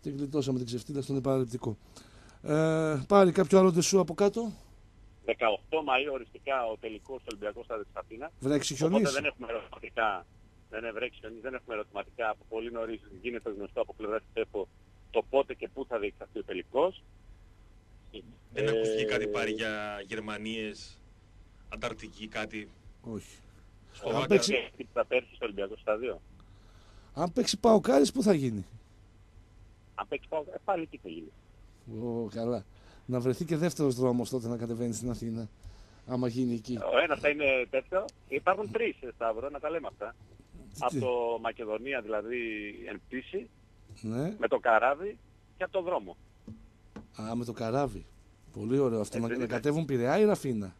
και γλιτώσαμε την ξεφτύλα στον επαναληπτικό. Ε, πάρει κάποιο άλλο δεσού από κάτω; 18 Μαΐου οριστικά ο τελικός Ολυμπιακός Στάδιο της Αθήνας. Βρέξει Οπότε χιονίσει. δεν έχουμε ερωτηματικά. Δεν ευρέξει, δεν έχουμε ερωτηματικά από πολύ νωρίς. Γίνεται γνωστό από πλευράς της ΕΠΟ το πότε και πού θα διεξαχθεί ο τελικός. Δεν Ε, ακούστηκε κάτι πάρει για Γερμανίες, Ανταρκτική, κάτι; Όχι. Σλοβάκια. παίξει- Και τι θα πέρσι στο Ολυμπιακό Στάδιο. Αν παίξει Παοκάρης πού θα γίνει; Αν παίξει πάω, ε, πάλι τι θα γίνει. Ω, καλά. Να βρεθεί και δεύτερος δρόμος τότε να κατεβαίνει στην Αθήνα. Άμα γίνει εκεί. Ο ένας θα είναι τέτοιο. Υπάρχουν τρεις ε, Σταύρο, να τα λέμε αυτά. Από το Μακεδονία δηλαδή εν πτήση, Ναι. με το καράβι και από το δρόμο. Α, με το καράβι. Πολύ ωραίο αυτό. Έτσι Να, δεν να είναι. κατέβουν Πειραιά ή Ραφίνα;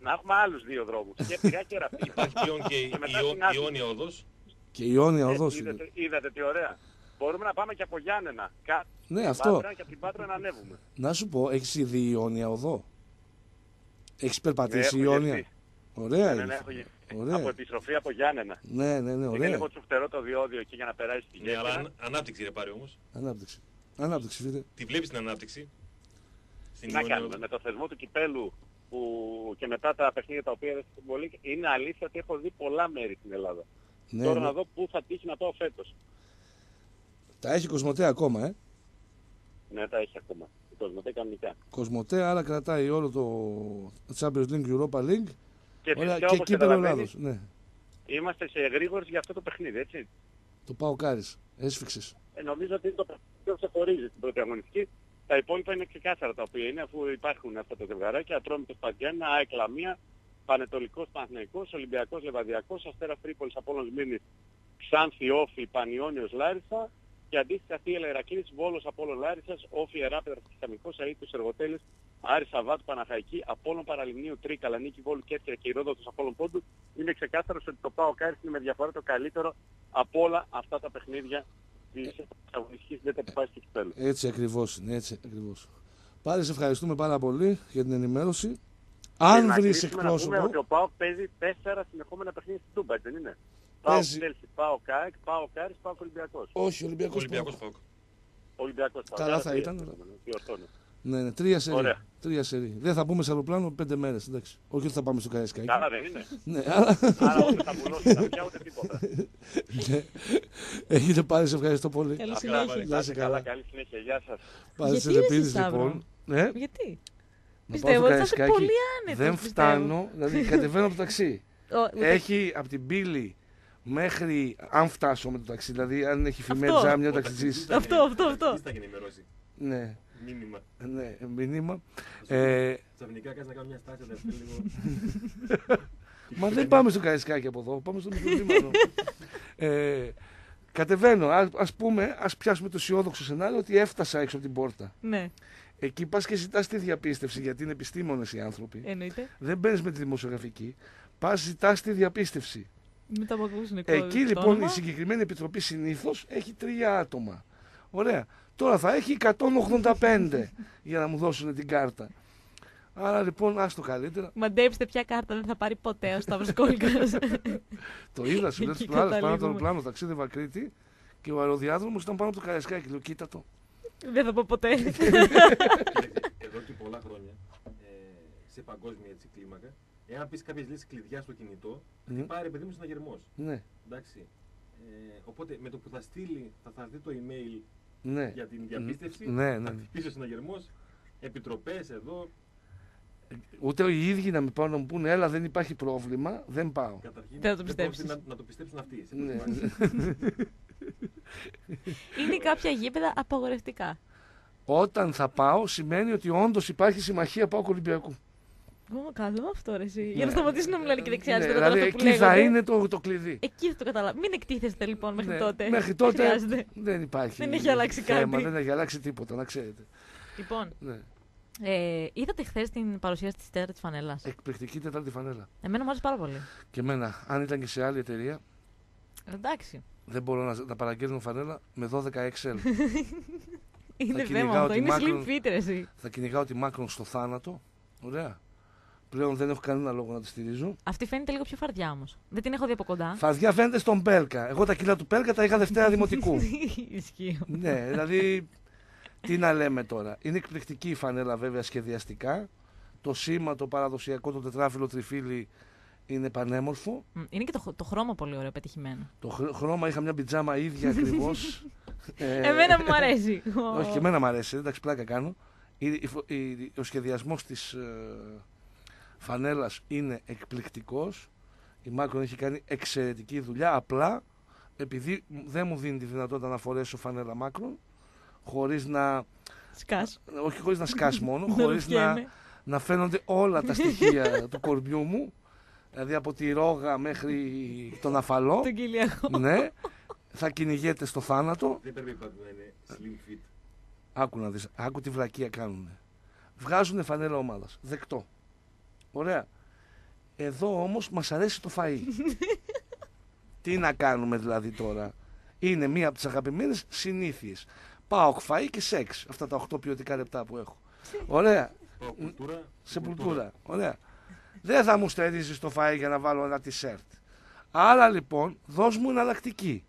Να έχουμε άλλους δύο δρόμους. Και πειρά και ραφή. Υπάρχει πλέον και η Και μετά Ιω- στην Άττικη. Ιόνια οδός; Και η Ιόνια Ε, οδός είδατε, είναι. είδατε τι ωραία. Μπορούμε να πάμε και από Γιάννενα. Κάτω. Ναι, στην αυτό. Πάτρα Και από την Πάτρα να ανέβουμε. Να σου πω, έχεις ήδη η Ιόνια οδό; Έχεις Ναι, περπατήσει η έχω Ιόνια. γευτεί. Ωραία Ναι, ναι, είναι. ναι, έχω γευτεί. Ωραία. Από επιστροφή από Γιάννενα. Ναι, ναι, ναι, Είναι ωραία. λίγο τσουφτερό το διόδιο εκεί για να περάσει τη Ναι, αλλά γέφυρα. αν- ανάπτυξη ρε πάρει όμως. Ανάπτυξη. Ανάπτυξη, φίλε. Τη βλέπεις την ανάπτυξη; Στην Τι να Ιόνια κάνουμε οδό. με το θεσμό του κυπέλου που και μετά τα παιχνίδια τα οποία έδωσε στην πολύ, είναι αλήθεια ότι έχω δει πολλά μέρη στην Ελλάδα. Ναι, Τώρα ναι. να δω πού θα τύχει να πάω φέτος. Τα έχει Κοσμοτέ ακόμα, ε; Ναι, τα έχει ακόμα. Η Κοσμοτέ κανονικά. Κοσμοτέ, άρα κρατάει όλο το Champions League, Europa League. Και Ωραία, φυσικά και όπως κύπελο καταλαβαίνεις, Ελλάδος. Ναι. είμαστε σε εγρήγορες για αυτό το παιχνίδι, έτσι. Το πάω Κάρις. Έσφιξες. Ε, νομίζω ότι είναι το παιχνίδι που ξεχωρίζει την πρώτη αγωνιστική. Τα υπόλοιπα είναι ξεκάθαρα τα οποία είναι, αφού υπάρχουν αυτά τα ζευγαράκια. Ατρόμητος Παντιάνα, ΑΕΚ Λαμία, Πανετολικός Παναθηναϊκός, Ολυμπιακός Λεβαδιακός, Αστέρας Τρίπολης, Απόλλωνας Μύρνης, Ξάνθη Όφη, Πανιόνιος Λάρισα και αντίστοιχα Θίελα Ηρακλής, Βόλος Απόλλων Λάρισας, Όφη Εράπεδρας Χαμικός, Αΐτος Εργοτέλης, Άρης Σαββάτου Παναχαϊκή, Απόλλων Παραλιμνίου Τρίκα, Λανίκη Βόλου Κέρκυρα και Ηρόδοτος Απόλλων Πόντου. Είναι ξεκάθαρος ότι το ΠΑΟ Κάρις είναι με διαφορά το καλύτερο από όλα αυτά τα παιχνίδια της αγωνιστικής τέταρτη φάσης του κυπέλου. Έτσι ακριβώς είναι, έτσι ακριβώς. Πάλι σε ευχαριστούμε πάρα πολύ για την ενημέρωση. Αν Και να βρεις κλείσουμε να πούμε εκπρόσωπο, ότι ο ΠΑΟΚ παίζει τέσσερα συνεχόμενα παιχνίδια στην Τούμπα, έτσι δεν είναι; Παίζει. ΠΑΟΚ Τέλση, ΠΑΟΚ ΑΕΚ, ΠΑΟΚ Άρης, ΠΑΟΚ Ολυμπιακός. όχι, Ολυμπιακός Ολυμπιακός Πάοκ. ΦΟΚ. Ολυμπιακός ΠΑΟΚ. Καλά Άρα θα τρία, ήταν, αλλά- διορθώνω. Ναι, ναι, τρία σερί. Ωραία. Τρία σερί. Δεν θα πούμε σε αεροπλάνο πέντε μέρες, εντάξει. Όχι ότι θα πάμε στο Καραϊσκάκι. Καλά δεν είναι. Ναι, αλλά Άρα ούτε θα βουλώσει τα παιδιά ούτε τίποτα. ναι. Έχετε πάλι, σε ευχαριστώ πολύ. Καλή Αυτά, συνέχεια. βάλε. Να είσαι Άντε καλά. Καλή συνέχεια. Γεια σας. Πάλι Γιατί σε ρε, επίδειξη Σταύρο; λοιπόν. Ναι, Γιατί; να Πιστεύω πάω ότι θα στο είσαι Καραϊσκάκι. πολύ άνετος. Δεν πιστεύω. φτάνω, δηλαδή κατεβαίνω από το ταξί. Ο- ούτε- Έχει από την πύλη μέχρι, αν φτάσω με το ταξί, δηλαδή αν έχει φημέρι Αυτό. ζάμια ο Ο ταξιτζής. ταξιτζής θα Αυτό, είναι- αυτό, ο αυτό. ταξιτζής θα γίνει ενημερώσει. Ναι, Μήνυμα. ναι, μήνυμα. Ε, Ξαφνικά κάνεις να κάνω μια στάση, αδερφέ, λίγο. Μα δεν πάμε στο Καραϊσκάκι από εδώ, πάμε στο Μικροδήμανο. ε, κατεβαίνω, ας, ας πούμε, ας πιάσουμε το αισιόδοξο σενάριο ότι έφτασα έξω από την πόρτα. Ναι, Εκεί πας και ζητάς τη διαπίστευση, γιατί είναι επιστήμονες οι άνθρωποι. εννοείται. Δεν μπαίνεις με τη δημοσιογραφική, πας ζητάς τη διαπίστευση. Μετά από ακούσουν Εκεί το λοιπόν όνομα. η συγκεκριμένη επιτροπή συνήθως έχει τρία άτομα. Ωραία. Τώρα θα έχει 185 για να μου δώσουν την κάρτα. Άρα λοιπόν, άστο καλύτερα. Μαντέψτε ποια κάρτα δεν θα πάρει ποτέ ο Σταύρος Κόλικας. Το είδα σου, λέει Εκεί του άλλου πάνω από το καταλήγουμε. αεροπλάνο, ταξίδευα Κρήτη και ο αεροδιάδρομος ήταν πάνω από το Καραϊσκάκι. Λέω, κοίτα το. δεν θα πω ποτέ. Κοίταξε, εδώ και πολλά χρόνια, ε, σε παγκόσμια έτσι, κλίμακα, εάν πεις κάποιες λύσεις κλειδιά στο κινητό, Μμ. πάρει παιδί μου συναγερμό. Ναι, Εντάξει. Ε, οπότε με το που θα στείλει, θα, θα δει το email ναι. για την διαπίστευση. Ναι, ναι, Θα ναι. χτυπήσει ο συναγερμό, επιτροπές εδώ. Ούτε οι ίδιοι να με πάω να μου πούνε, έλα δεν υπάρχει πρόβλημα, δεν πάω. Καταρχήν, Δεν θα το πρόκειται πιστέψεις. Να, να το πιστέψουν αυτοί. σε Ναι. πρώτη φάση. Είναι κάποια γήπεδα απαγορευτικά. Όταν θα πάω, σημαίνει ότι όντως υπάρχει συμμαχία Πάοκ Ολυμπιακού. Ω, καλό αυτό ρε εσύ. Για Ναι. να σταματήσουν να μιλάνε και δεξιά Ναι, αριστερά τώρα δηλαδή αυτό που εκεί θα λέγονται. είναι το, το κλειδί. Εκεί θα το καταλάβω. Μην εκτίθεστε λοιπόν μέχρι Ναι, τότε. Μέχρι Δεν τότε χρειάζεται. δεν υπάρχει. Δεν έχει αλλάξει θέμα, κάτι. Δεν έχει αλλάξει τίποτα, να ξέρετε. Λοιπόν, Ναι. ε, είδατε χθες την παρουσίαση της τέταρτη φανέλας; Εκπληκτική τετάρτη φανέλα. Εμένα μου άρεσε πάρα πολύ. Και εμένα, αν ήταν και σε άλλη εταιρεία, Εντάξει. δεν μπορώ να, να παραγγέλνω φανέλα με 12 XL. Είναι κυνηγάω θέμα αυτό. τη Είναι μάκρον- slim fit ρε εσύ. θα κυνηγάω τη μάκρον στο θάνατο. Ωραία. Πλέον δεν έχω κανένα λόγο να τη στηρίζω. Αυτή φαίνεται λίγο πιο φαρδιά όμως. Δεν την έχω δει από κοντά. Φαδιά φαίνεται στον Πέλκα. Εγώ τα κιλά του Πέλκα τα είχα Δευτέρα Δημοτικού. Ισχύει. ναι, δηλαδή. Τι να λέμε τώρα. Είναι εκπληκτική η φανέλα βέβαια σχεδιαστικά. Το σήμα, το παραδοσιακό, το τετράφυλλο τριφύλι είναι πανέμορφο. Μ, Είναι και το, χ- το χρώμα πολύ ωραίο πετυχημένο. Το χ- χρώμα είχα μια πιτζάμα ίδια ακριβώς. ε, Εμένα μου αρέσει. Όχι, και εμένα μου αρέσει, εντάξει, πλάκα κάνω. Η- η φο- η- ο σχεδιασμός της ε, φανέλας είναι εκπληκτικός. Η Μάκρον έχει κάνει εξαιρετική δουλειά. Απλά επειδή δεν μου δίνει τη δυνατότητα να φορέσω φανέλα Μάκρον, χωρίς να. Σκάς. Όχι χωρίς να σκάσει μόνο, Να χωρίς να, ρουφιέμαι. να φαίνονται όλα τα στοιχεία του κορμιού μου. Δηλαδή από τη ρόγα μέχρι τον αφαλό. Τον κοιλιακό. ναι, θα κυνηγέται στο θάνατο. Δεν πρέπει πάντα να είναι slim fit. Άκου να δεις, άκου τι βλακεία κάνουν. Βγάζουν φανέλα ομάδας. Δεκτό. Ωραία. Εδώ όμως μας αρέσει το φαΐ. τι να κάνουμε δηλαδή τώρα. Είναι μία από τις αγαπημένες συνήθειες. Πάω φαΐ και σεξ. Αυτά τα 8 ποιοτικά λεπτά που έχω. Ωραία. Πάω κουλτούρα. Σεπουλτούρα. Ωραία. Δεν θα μου στερήσεις το φαΐ για να βάλω ένα t-shirt. Άρα λοιπόν, δώσ' μου εναλλακτική.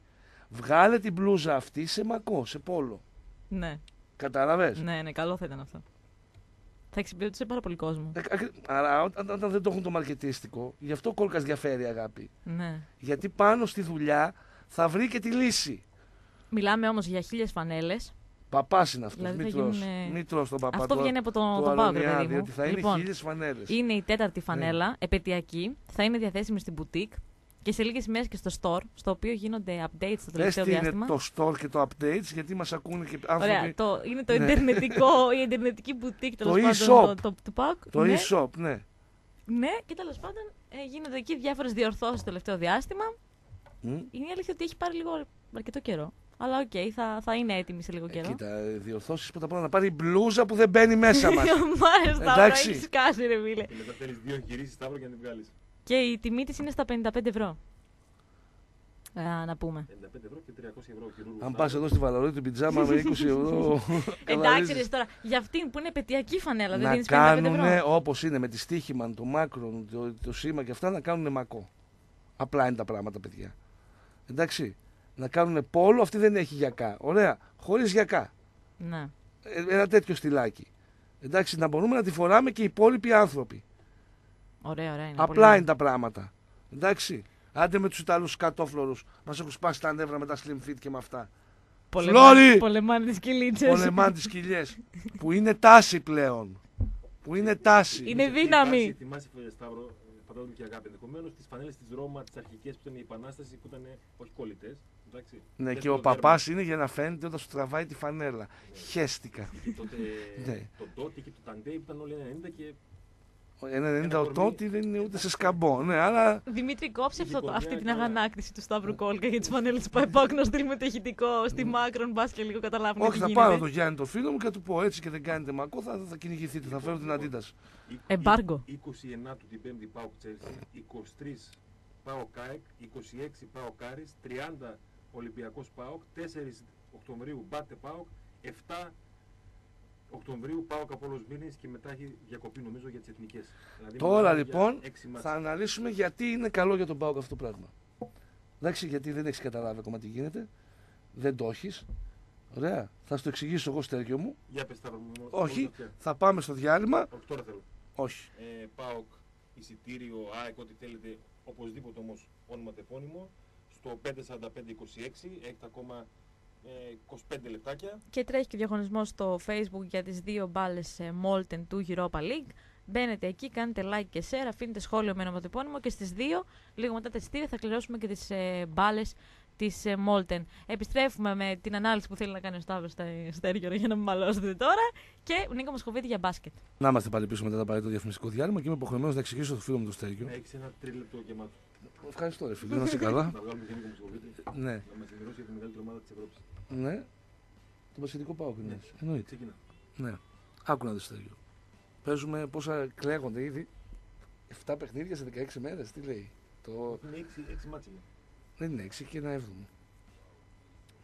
Βγάλε την μπλούζα αυτή σε μακό, σε πόλο. Ναι, Κατάλαβες; ναι, ναι, καλό θα ήταν αυτό. Θα εξυπηρετούσε πάρα πολύ κόσμο. Ε, ακρι- Άρα όταν, όταν δεν το έχουν το μαρκετίστικο, γι' αυτό ο κόλκας διαφέρει αγάπη. Ναι. Γιατί πάνω στη δουλειά θα βρει και τη λύση. Μιλάμε όμως για χίλιες φανέλες. Παπάς είναι αυτός. Δηλαδή θα μην τρως. γίνουνε- Μην τρως τον παπά Αυτό του- βγαίνει από του τον το Πάοκ, ρε Αλωνιάδη, παιδί μου. ότι θα είναι λοιπόν, χίλιες φανέλες. είναι η τέταρτη Ναι. φανέλα, επετειακή. Θα είναι διαθέσιμη στην μπουτίκ και σε λίγες μέρες και στο store, στο οποίο γίνονται updates στο Πες τελευταίο τι είναι διάστημα. το store και το updates, γιατί μας ακούνε και άνθρωποι. Ωραία, το, είναι το Ναι. ιντερνετικό, η ιντερνετική μπουτίκ τέλος Το πάντων e-shop. το, το, του ΠΑΟΚ. Το ναι, e-shop, ναι. ναι, και τέλος πάντων ε, γίνονται εκεί διάφορες διορθώσεις το τελευταίο διάστημα. Μ. Είναι η αλήθεια ότι έχει πάρει λίγο αρκετό καιρό. Αλλά οκ, θα, θα είναι έτοιμη σε λίγο Ε, καιρό. κοίτα, ε, διορθώσεις πρώτα απ' όλα να πάρει μπλούζα που δεν μπαίνει μέσα μας. Μ' άρεσε τα Εντάξει. έχεις σκάσει, ρε φίλε. Και μετά θέλει δύο γυρίσεις σταύρο για να την βγάλεις. Και η τιμή της είναι στα 55 ευρώ. Α, να πούμε. 55 ευρώ και 300 ευρώ ο χειρούργος Αν σταύρος. πας εδώ στη Βαλαρόη του πιτζάμα με 20 ευρώ. Εντάξει, καθαρίζεις. ρε τώρα, για αυτήν που είναι επαιτειακή φανέλα, δεν να δίνεις 55 κάνουν ευρώ. όπως είναι με τη στίχημαν, το μάκρον, το, το σήμα και αυτά να κάνουν μακό. Απλά είναι τα πράγματα, παιδιά. Εντάξει. Να κάνουν πόλο, αυτή δεν έχει γιακά. Ωραία. Χωρίς γιακά. Ναι. Ε, Ένα τέτοιο στυλάκι. Εντάξει, να μπορούμε να τη φοράμε και οι υπόλοιποι άνθρωποι. Ωραία, ωραία. Είναι Απλά πολύ είναι τα πράγματα. Εντάξει. Άντε με τους Ιταλούς κατόφλωρους. Μας έχουν σπάσει τα νεύρα με τα slim fit και με αυτά. Πολεμάνε- Φλόρι! Πολεμάνε τις κυλίτσε. Πολεμάν τις κοιλιές. που είναι τάση πλέον. Που είναι τάση. Είναι Θυμάσαι- δύναμη. Θυμάσαι, φίλε Σταύρο, ε, φαντάζομαι και αγάπη ενδεχομένως, τις φανέλες της Ρώμα, τις αρχικές που ήταν η Επανάσταση, που ήταν όχι κολλητέ. Ναι, και ο παπάς είναι για να φαίνεται όταν σου τραβάει τη φανέλα. Χέστηκα. Τότε Ναι. το τότε και το ταντέ ήταν όλοι 90 και Ένα 90 Ένα ο κορμί. τότι δεν είναι ούτε σε σκαμπό. Ναι, αλλά Δημήτρη, κόψε αυτό, το- Γλυκοδιά, αυτή την καλά. αγανάκτηση του Σταύρου Κόλκα για τις φανέλε του Παϊπάκ να στείλουμε το ηχητικό στη Μάκρον. Μπας και λίγο καταλάβουμε όχι, τι θα γίνεται. πάρω τον Γιάννη το φίλο μου και θα του πω έτσι και δεν κάνετε μακό, θα, θα κυνηγηθείτε. Θα φέρω την αντίταση. Εμπάργκο. 29 του την 5η Πάοκ Τσέλσι, 23 ΠΑΟΚ ΑΕΚ, 26 ΠΑΟΚ Άρης, 30 Ολυμπιακός ΠΑΟΚ, 4 Οκτωβρίου Μπάτε ΠΑΟΚ, 7 Οκτωβρίου ΠΑΟΚ Απόλλων Σμύρνης και μετά έχει διακοπή νομίζω για τις εθνικές. Δηλαδή, Τώρα μιλάμε για λοιπόν έξι ματς. θα αναλύσουμε γιατί είναι καλό για τον ΠΑΟΚ αυτό το πράγμα. Εντάξει, γιατί δεν έχεις καταλάβει ακόμα τι γίνεται. Δεν το έχεις. Ωραία. Θα σου το εξηγήσω εγώ Στέργιο μου. Για πες Σταύρο μου. Όχι. μόνο αυτό. Θα πάμε στο διάλειμμα. Όχι, τώρα θέλω. Όχι. Ε, ΠΑΟΚ, εισιτήριο, ΑΕΚ, ό,τι θέλετε, οπωσδήποτε όμως όνομα τεπώνυμο, στο 54526, έχετε ακόμα ε, 25 λεπτάκια. Και τρέχει και διαγωνισμός στο Facebook για τις δύο μπάλες Molten του Europa League. Μπαίνετε εκεί, κάνετε like και share, αφήνετε σχόλιο με ονοματεπώνυμο και στις 2, λίγο μετά τα εισιτήρια, θα κληρώσουμε και τις ε, μπάλες της ε, Molten. Επιστρέφουμε με την ανάλυση που θέλει να κάνει ο Σταύρος στα Στέργιο για να μην μαλώσετε τώρα. Και Νίκο Μοσχοβίτη για μπάσκετ. Να είμαστε πάλι πίσω μετά το απαραίτητο διαφημιστικό διάλειμμα και είμαι υποχρεωμένος να εξηγήσω στο φίλο μου το Στέργιο. Ναι, Έχεις ένα τρίλεπτο γεμάτο. Ευχαριστώ, ρε φίλε, να είσαι καλά. Να βγάλουμε και Νίκο Μοσχοβίτη. ναι, Να μας ενημερώσει για τη μεγαλύτερη ομάδα της Ευρώπης. Ναι. Το πασχετικό πάω και Ναι. Εννοείται. Ξεκινά. Ναι. Άκου να δεις Στέργιο. Παίζουμε πόσα κλαίγονται ήδη. 7 παιχνίδια σε 16 μέρες, τι λέει. Το... Είναι έξι, έξι μάτς είναι. Δεν είναι 6 και ένα 7.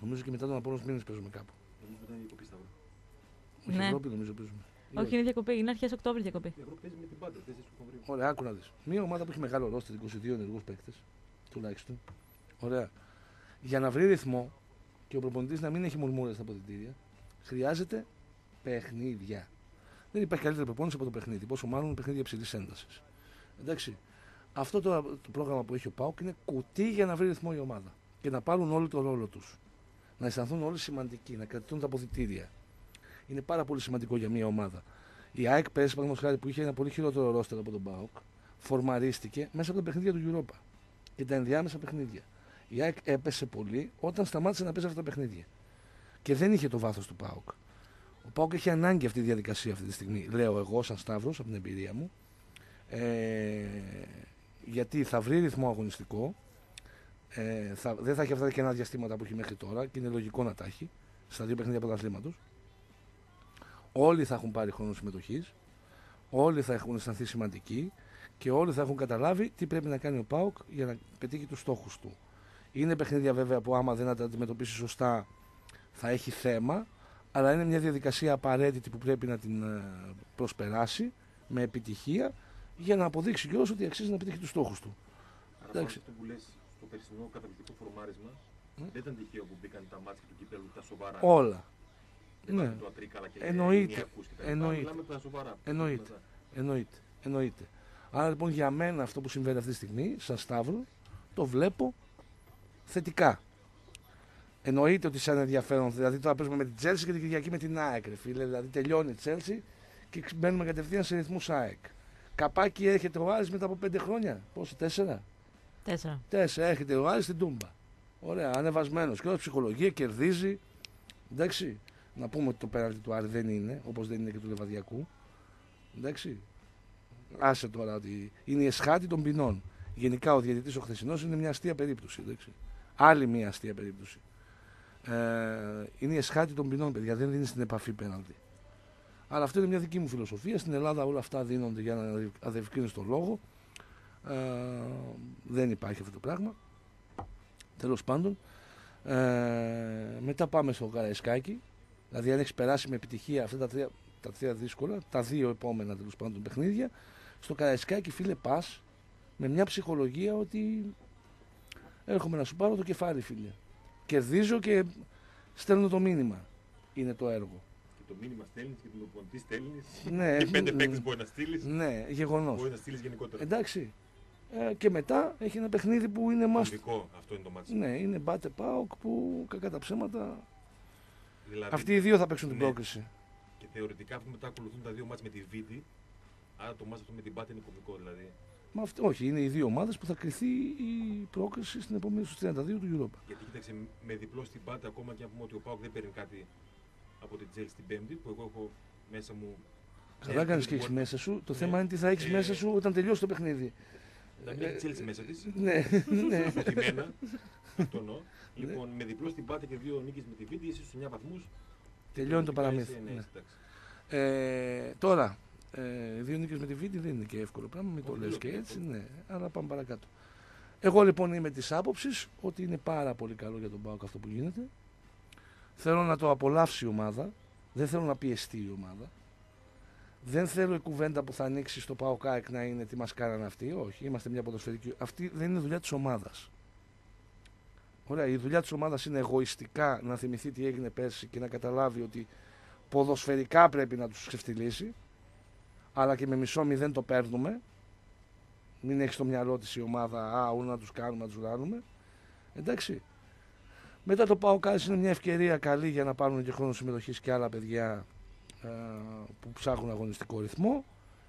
Νομίζω και μετά τον Απόλλωνος μήνες παίζουμε κάπου. Νομίζω μετά είναι η κοπή Σταύρο. Όχι Ναι. Ευρώπη νομίζω παίζουμε. Ή Όχι, είναι διακοπή. Είναι αρχές Οκτώβρη διακοπή. Η Ευρώπη παίζει με την πάντα, 4 Οκτωβρίου. Ωραία, άκου να δεις. Μία ομάδα που έχει μεγάλο ρόστερ, 22 ενεργούς παίκτες, τουλάχιστον. Ωραία. Για να βρει ρυθμό και ο προπονητής να μην έχει μουρμούρες στα αποδητήρια, χρειάζεται παιχνίδια. Δεν υπάρχει καλύτερη προπόνηση από το παιχνίδι. Πόσο μάλλον παιχνίδια υψηλής έντασης. Εντάξει. Αυτό τώρα το πρόγραμμα που έχει ο Πάουκ είναι κουτί για να βρει ρυθμό η ομάδα. Και να πάρουν όλοι το ρόλο τους. Να αισθανθούν όλοι σημαντικοί, να κρατούν τα αποδητήρια. Είναι πάρα πολύ σημαντικό για μια ομάδα. Η ΑΕΚ πέρσι, παραδείγματος χάρη, που είχε ένα πολύ χειρότερο ρόστερ από τον Πάουκ, φορμαρίστηκε μέσα από τα παιχνίδια του Europa και τα ενδιάμεσα παιχνίδια. Η ΑΕΚ έπεσε πολύ όταν σταμάτησε να παίζει αυτά τα παιχνίδια. Και δεν είχε το βάθος του Πάουκ. Ο Πάουκ έχει ανάγκη αυτή τη διαδικασία αυτή τη στιγμή. Λέω εγώ, σαν Σταύρος, από την εμπειρία μου. Ε, γιατί θα βρει ρυθμό αγωνιστικό. Ε, θα, δεν θα έχει αυτά τα κενά διαστήματα που έχει μέχρι τώρα και είναι λογικό να τα έχει στα δύο παιχνίδια πρωταθλήματος. Όλοι θα έχουν πάρει χρόνο συμμετοχής. Όλοι θα έχουν αισθανθεί σημαντικοί και όλοι θα έχουν καταλάβει τι πρέπει να κάνει ο Πάουκ για να πετύχει τους στόχους του. Είναι παιχνίδια βέβαια που άμα δεν τα αντιμετωπίσει σωστά θα έχει θέμα, αλλά είναι μια διαδικασία απαραίτητη που πρέπει να την ε, προσπεράσει με επιτυχία για να αποδείξει κιόλας ότι αξίζει να πετύχει τους στόχους του. Άρα Εντάξει. πάνω αυτό που λες στο περσινό καταπληκτικό φορμάρισμα, Ναι. δεν ήταν τυχαίο που μπήκαν τα μάτια του κυπέλου τα σοβαρά. Όλα. Δεν ναι. ήταν το ατρίκαλα και Εννοείται. ενιακούς και τα λοιπά. Εννοείται. Μιλάμε τα σοβαρά. Εννοείται. Εννοείται. Εννοείται. Άρα λοιπόν για μένα αυτό που συμβαίνει αυτή τη στιγμή, σαν Σταύρο, το βλέπω θετικά. Εννοείται ότι σαν ενδιαφέρον, δηλαδή τώρα παίζουμε με την Chelsea και την Κυριακή με την ΑΕΚ, ρε φίλε. Δηλαδή τελειώνει η Chelsea και μπαίνουμε κατευθείαν σε ρυθμούς ΑΕΚ. Καπάκι έρχεται ο Άρης μετά από πέντε χρόνια. Πόσο, τέσσερα; Τέσσερα. Τέσσερα έρχεται ο Άρης στην Τούμπα. Ωραία, ανεβασμένος. Και όλα ψυχολογία κερδίζει. Εντάξει. Να πούμε ότι το πέναλτι του Άρη δεν είναι, όπως δεν είναι και του Λεβαδιακού. Εντάξει. Άσε τώρα ότι είναι η εσχάτη των ποινών. Γενικά ο διαιτητής ο χθεσινός είναι μια αστεία περίπτωση. Εντάξει. Άλλη μια αστεία περίπτωση. Ε, είναι η εσχάτη των ποινών, παιδιά. Δεν δίνει στην επαφή πέναλτι. Αλλά αυτό είναι μια δική μου φιλοσοφία. Στην Ελλάδα όλα αυτά δίνονται για να αδευκρίνεις το λόγο. Ε, δεν υπάρχει αυτό το πράγμα. Τέλος πάντων. Ε, μετά πάμε στο Καραϊσκάκι. Δηλαδή αν έχεις περάσει με επιτυχία αυτά τα τρία, τα τρία δύσκολα, τα δύο επόμενα τέλος πάντων παιχνίδια, στο Καραϊσκάκι φίλε πας με μια ψυχολογία ότι έρχομαι να σου πάρω το κεφάλι φίλε. Κερδίζω και στέλνω το μήνυμα. Είναι το έργο. Και το μήνυμα στέλνεις και τον προπονητή στέλνεις. Ναι, Και πέντε ε, παίκτες μπορεί να στείλεις. Ναι, γεγονός. Μπορεί να στείλεις γενικότερα. Εντάξει. Ε, και μετά έχει ένα παιχνίδι που είναι must. Κομβικό αυτό είναι το μάτι. Ναι, είναι μπάτε πάοκ που κακά τα ψέματα. Δηλαδή, Αυτοί οι δύο θα παίξουν την Ναι. πρόκριση. Και θεωρητικά αφού μετά ακολουθούν τα δύο μάτς με τη Βίτη, άρα το μάτς αυτό με την Πάτη είναι κομβικό δηλαδή. Μα αυτό, όχι, είναι οι δύο ομάδες που θα κρυθεί η πρόκριση στην επόμενη στους 32 του Europa. Γιατί κοίταξε με διπλό στην Μπάτε, ακόμα και αν πούμε ότι ο ΠΑΟΚ δεν παίρνει κάτι από την Τσέλσι την Πέμπτη, που εγώ έχω μέσα μου. Καλά Ε, κάνεις δεν και έχεις μπορεί- μέσα σου. Το Ναι. θέμα είναι τι θα έχεις Ε, μέσα σου όταν τελειώσει το παιχνίδι. Να μην έχει Τσέλσι μέσα της. Ναι, ναι. Απωθημένα. Αυτό εννοώ. Λοιπόν, με διπλό στην Μπάτε και δύο νίκες με τη Βίντι, είσαι στους 9 βαθμούς. Τελειώνει το παραμύθι. Ναι, ναι. εντάξει. Ε, τώρα, ε, δύο νίκες με τη Βίντι δεν είναι και εύκολο πράγμα, μην το Όχι, λες δεν και είναι έτσι. εύκολο. Ναι, αλλά πάμε παρακάτω. Εγώ λοιπόν είμαι της άποψης ότι είναι πάρα πολύ καλό για τον Πάοκ αυτό που γίνεται. Θέλω να το απολαύσει η ομάδα. Δεν θέλω να πιεστεί η ομάδα. Δεν θέλω η κουβέντα που θα ανοίξει στο ΠΑΟΚ ΑΕΚ να είναι τι μας κάνανε αυτοί. Όχι, είμαστε μια ποδοσφαιρική. Αυτή δεν είναι δουλειά της ομάδας. Ωραία, η δουλειά της ομάδας είναι εγωιστικά να θυμηθεί τι έγινε πέρσι και να καταλάβει ότι ποδοσφαιρικά πρέπει να τους ξεφτυλίσει. Αλλά και με μισό μηδέν το παίρνουμε. Μην έχεις στο μυαλό της η ομάδα, α, ού να τους κάνουμε, να τους ράνουμε. Εντάξει. Μετά το ΠΑΟΚ είναι μια ευκαιρία καλή για να πάρουν και χρόνο συμμετοχής και άλλα παιδιά ε, που ψάχνουν αγωνιστικό ρυθμό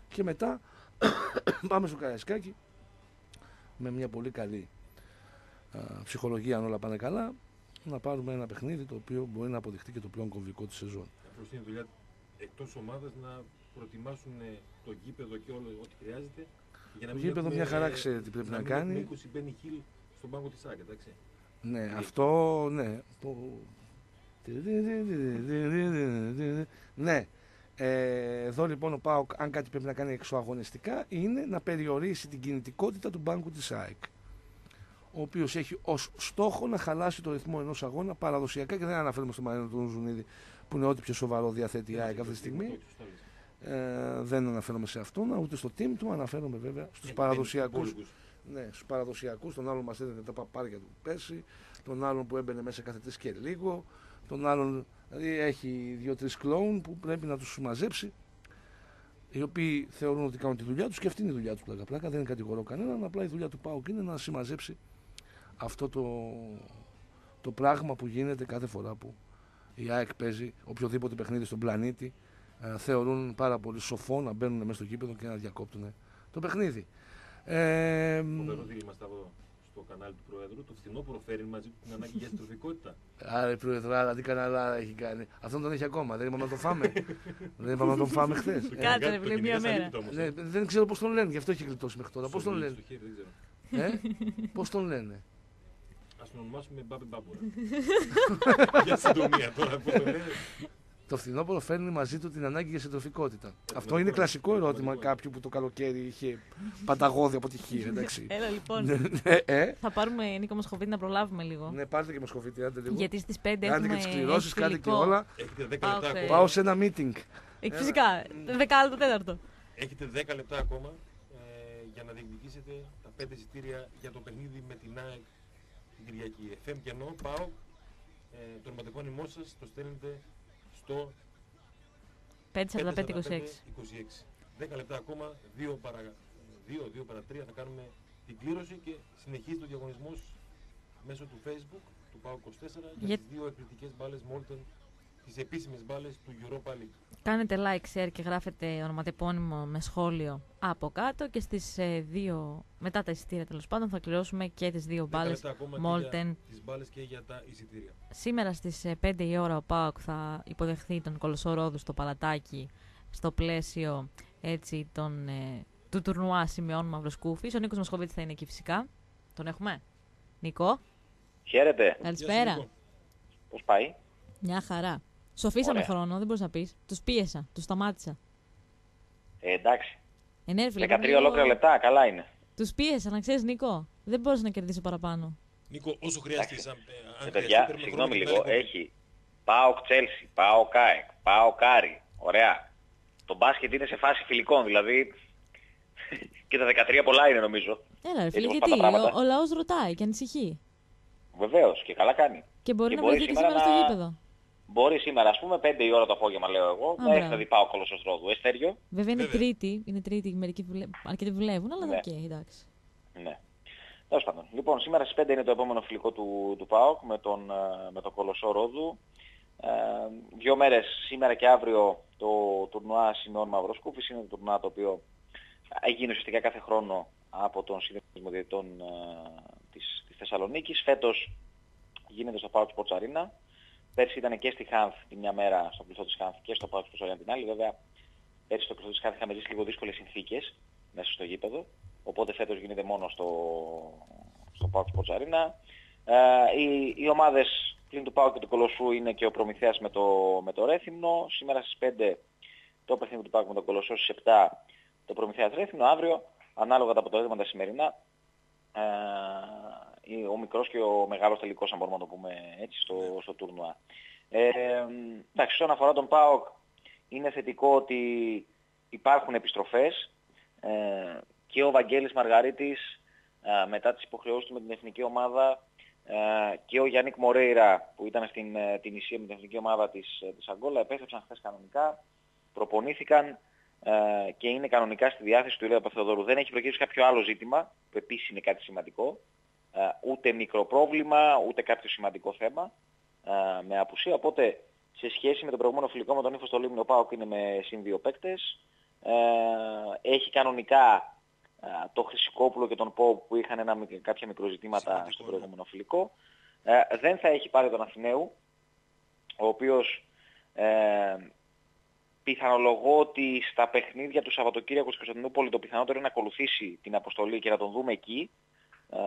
Και μετά πάμε στο Καραϊσκάκι με μια πολύ καλή α, ψυχολογία αν όλα πάνε καλά να πάρουμε ένα παιχνίδι το οποίο μπορεί να αποδειχτεί και το πλέον κομβικό της σεζόν. Απλώς είναι δουλειά εκτός ομάδας να προετοιμάσουν ε, το γήπεδο και όλο ό,τι χρειάζεται. Για να Το μην γήπεδο έχουμε, μια χαρά ε, ξέρει τι πρέπει να, μην κάνει. έχουμε 20 Μπένι Χιλ στον πάγκο της ΑΕΚ, εντάξει. Ναι, αυτό ναι. Που- Ναι. Ε, εδώ λοιπόν ο ΠΑΟΚ, αν κάτι πρέπει να κάνει εξωαγωνιστικά, είναι να περιορίσει την κινητικότητα του μπάνκου της ΑΕΚ. Ο οποίος έχει ως στόχο να χαλάσει το ρυθμό ενός αγώνα παραδοσιακά και δεν αναφέρουμε στο Μαρίνο του Ζουνίδη που είναι ό,τι πιο σοβαρό διαθέτει η ΑΕΚ αυτή τη στιγμή. Σωστά λες. Ε, δεν αναφέρομαι σε αυτόν, ούτε στο team του, αναφέρομαι βέβαια στους Έχει παραδοσιακούς μπαίνει στους ναι, στους παραδοσιακούς, τον άλλον μας έδινε τα παπάρια του πέρσι, τον άλλον που έμπαινε μέσα κάθε τρεις και λίγο, τον άλλον. Δηλαδή έχει δύο-τρεις κλόουν που πρέπει να τους μαζέψει, οι οποίοι θεωρούν ότι κάνουν τη δουλειά τους και αυτή είναι η δουλειά του πλάκα-πλάκα. Δεν κατηγορώ κανέναν. Απλά η δουλειά του ΠΑΟΚ είναι να συμμαζέψει αυτό το, το πράγμα που γίνεται κάθε φορά που η ΑΕΚ παίζει οποιοδήποτε παιχνίδι στον πλανήτη. Ε, θεωρούν πάρα πολύ σοφό να μπαίνουν μέσα στο κήπεδο και να διακόπτουν το παιχνίδι. Ε, Φοβερό δίλημα Σταύρο, στο κανάλι του Προέδρου. Το φθινόπωρο φέρει μαζί του την ανάγκη για συντροφικότητα. Άρα η Προεδράρα τι καναλάρα έχει κάνει. Αυτόν τον έχει ακόμα. Δεν είπαμε να τον φάμε. δεν είπαμε να τον φάμε χθες. Το Κάτσε, κυνηγά- ρε, το φίλε, κυνηγάς μία μέρα. αλήπτο όμως, ναι, ε. δεν ξέρω πώς τον λένε, γι' αυτό έχει γλιτώσει μέχρι τώρα. Πώς τον Στο λένε; στο χέρι, δεν ξέρω. ε; Πώς τον λένε; Ας τον ονομάσουμε Μπάμπη Μπάμπουρα. Για συντομία τώρα, πώς το λένε. Το φθινόπωρο φέρνει μαζί του την ανάγκη για συντροφικότητα. Αυτό είναι σημαντικό κλασικό είναι. ερώτημα Σημαντικό κάποιου που το καλοκαίρι είχε πανταγώδη αποτυχία. Εντάξει. Έλα λοιπόν. ναι, ναι, ε. θα πάρουμε Νίκο Μοσχοβίτη να προλάβουμε λίγο. ναι, πάρτε και μοσχοβίτη, άντε λίγο. Γιατί στις 5 Κάντε έχουμε. και τις κληρώσεις, έχει κάντε και υλικό. όλα. Έχετε 10 Πάω, λεπτά ε, ακόμα. Πάω σε ένα meeting. Ε, Φυσικά. Δεκάλεπτο τέταρτο. Έχετε 10 λεπτά ακόμα ε, για να διεκδικήσετε τα 5 εισιτήρια για το παιχνίδι με την ΑΕΚ την Κυριακή. FM και ενώ πάω ε, το ονοματεπώνυμό σας το στέλνετε στο 545-26. 545-26. 10 λεπτά ακόμα, 2 παρα, 2, 2 παρα 3 θα κάνουμε την κλήρωση και συνεχίζει το διαγωνισμός μέσω του Facebook του ΠΑΟ 24 για, Για- τις δύο εκπληκτικές μπάλες Molten, τις επίσημες μπάλες του Europa League. Κάνετε like, share και γράφετε ονοματεπώνυμο με σχόλιο από κάτω και στις ε, δύο, μετά τα εισιτήρια τέλος πάντων θα κληρώσουμε και τις δύο 10 μπάλες λεπτά ακόμα και Molten. για τις μπάλες και για τα εισιτήρια. Σήμερα στις ε, 5 η ώρα ο ΠΑΟΚ θα υποδεχθεί τον Κολοσσό Ρόδου στο Παλατάκι στο πλαίσιο έτσι, των, ε, του τουρνουά σημειών Μαυροσκούφης. Ο Νίκος Μοσχοβίτης θα είναι εκεί φυσικά. Τον έχουμε. Νίκο, Χαίρετε. Γεια σου, καλησπέρα. Νίκο. Πώς πάει; Μια χαρά. Σου αφήσαμε Ωραία. χρόνο, δεν μπορείς να πεις. Τους πίεσα, τους σταμάτησα. Ε, εντάξει. Ε, ναι, ρε φίλε, 13 πρέπει λίγο- ολόκληρα λεπτά, καλά είναι. Τους πίεσα, να ξέρεις Νίκο. Δεν μπορούσα να κερδίσω παραπάνω. Νίκο, όσο χρειαστεί. Εντάξει. σαν- ε, αν Ε, χρειαστεί, παιδιά, παίρνουμε συγγνώμη χρόνο λίγο, την άλλη έχει ΠΑΟΚ Τσέλσι, ΠΑΟΚ ΑΕΚ, ΠΑΟΚ Άρη. Ωραία. Το μπάσκετ είναι σε φάση φιλικών, δηλαδή. και τα 13 πολλά είναι νομίζω. Έλα ρε φίλε, όπως γιατί πάντα πράγματα. ο, ο λαός ρωτάει και ανησυχεί. Βεβαίως και καλά κάνει. Και μπορεί Και να μπορεί βρεθεί και σήμερα σήμερα στο να- γήπεδο. Μπορεί σήμερα, ας πούμε, 5 η ώρα το απόγευμα, λέω εγώ, να μπράβο. έρθει να δει ΠΑΟΚ Κολοσσό Ρόδου. Στέργιο. Βέβαια είναι Βέβαια. τρίτη, είναι τρίτη, μερικοί δουλε... αρκετοί δουλεύουν, αλλά Ναι. οκ, εντάξει. Ναι. Τέλος πάντων. Λοιπόν, σήμερα στις 5 είναι το επόμενο φιλικό του, του ΠΑΟΚ με τον, ε, με τον Κολοσσό Ρόδου. Ε, δύο μέρες, σήμερα και αύριο, το τουρνουά Σιμεών Μαυροσκούφης είναι το τουρνουά το οποίο γίνει ουσιαστικά κάθε χρόνο από τον Σύνδεσμο Διαιτητών ε, της, της Θεσσαλονίκης. Φέτος γίνεται στο ΠΑΟΚ Sports Arena. Πέρσι ήταν και στη Χάνθ τη μια μέρα στο πληθό της Χάνθ και στο ΠΑΟΚ Sports Arena την άλλη. Βέβαια, πέρσι στο πληθό της Χάνθ είχαμε ζήσει λίγο δύσκολες συνθήκες μέσα στο γήπεδο. Οπότε φέτος γίνεται μόνο στο, στο ΠΑΟΚ Sports Arena. Ε, οι, οι ομάδες πλην του ΠΑΟΚ και του Κολοσσού είναι και ο Προμηθέας με το, με το Ρέθυμνο. Σήμερα στις 5 το παιχνίδι του ΠΑΟΚ με τον Κολοσσό στις 7 το Προμηθέας Ρέθυμνο. Αύριο, ανάλογα τα αποτελέσματα σημερινά, ε, ο μικρός και ο μεγάλος τελικός, αν μπορούμε να το πούμε έτσι, στο, στο τουρνουά. Ε, εντάξει, όσον αφορά τον ΠΑΟΚ, είναι θετικό ότι υπάρχουν επιστροφές ε, και ο Βαγγέλης Μαργαρίτης ε, μετά τις υποχρεώσεις του με την εθνική ομάδα ε, και ο Γιάννικ Μορέιρα που ήταν στην ε, την Ισία με την εθνική ομάδα της, ε, της Αγκόλα επέστρεψαν χθες κανονικά, προπονήθηκαν ε, και είναι κανονικά στη διάθεση του Ηλία Παθεοδόρου. Δεν έχει προκύψει κάποιο άλλο ζήτημα που επίσης είναι κάτι σημαντικό, ε, ούτε μικρό πρόβλημα, ούτε κάποιο σημαντικό θέμα ε, με απουσία. Οπότε σε σχέση με το προηγούμενο φιλικό με τον Ήφο στο Λίμνο, ο Πάοκ είναι με συν δύο παίκτες. Ε, έχει κανονικά ε, το Χρυσικόπουλο και τον Πόπ που είχαν ένα, κάποια μικροζητήματα Σημαντικό, στο ναι. προηγούμενο φιλικό. Ε, δεν θα έχει πάρει τον Αθηναίου, ο οποίος ε, πιθανολογώ ότι στα παιχνίδια του Σαββατοκύριακου στην Κωνσταντινούπολης το πιθανότερο είναι να ακολουθήσει την αποστολή και να τον δούμε εκεί. Ε,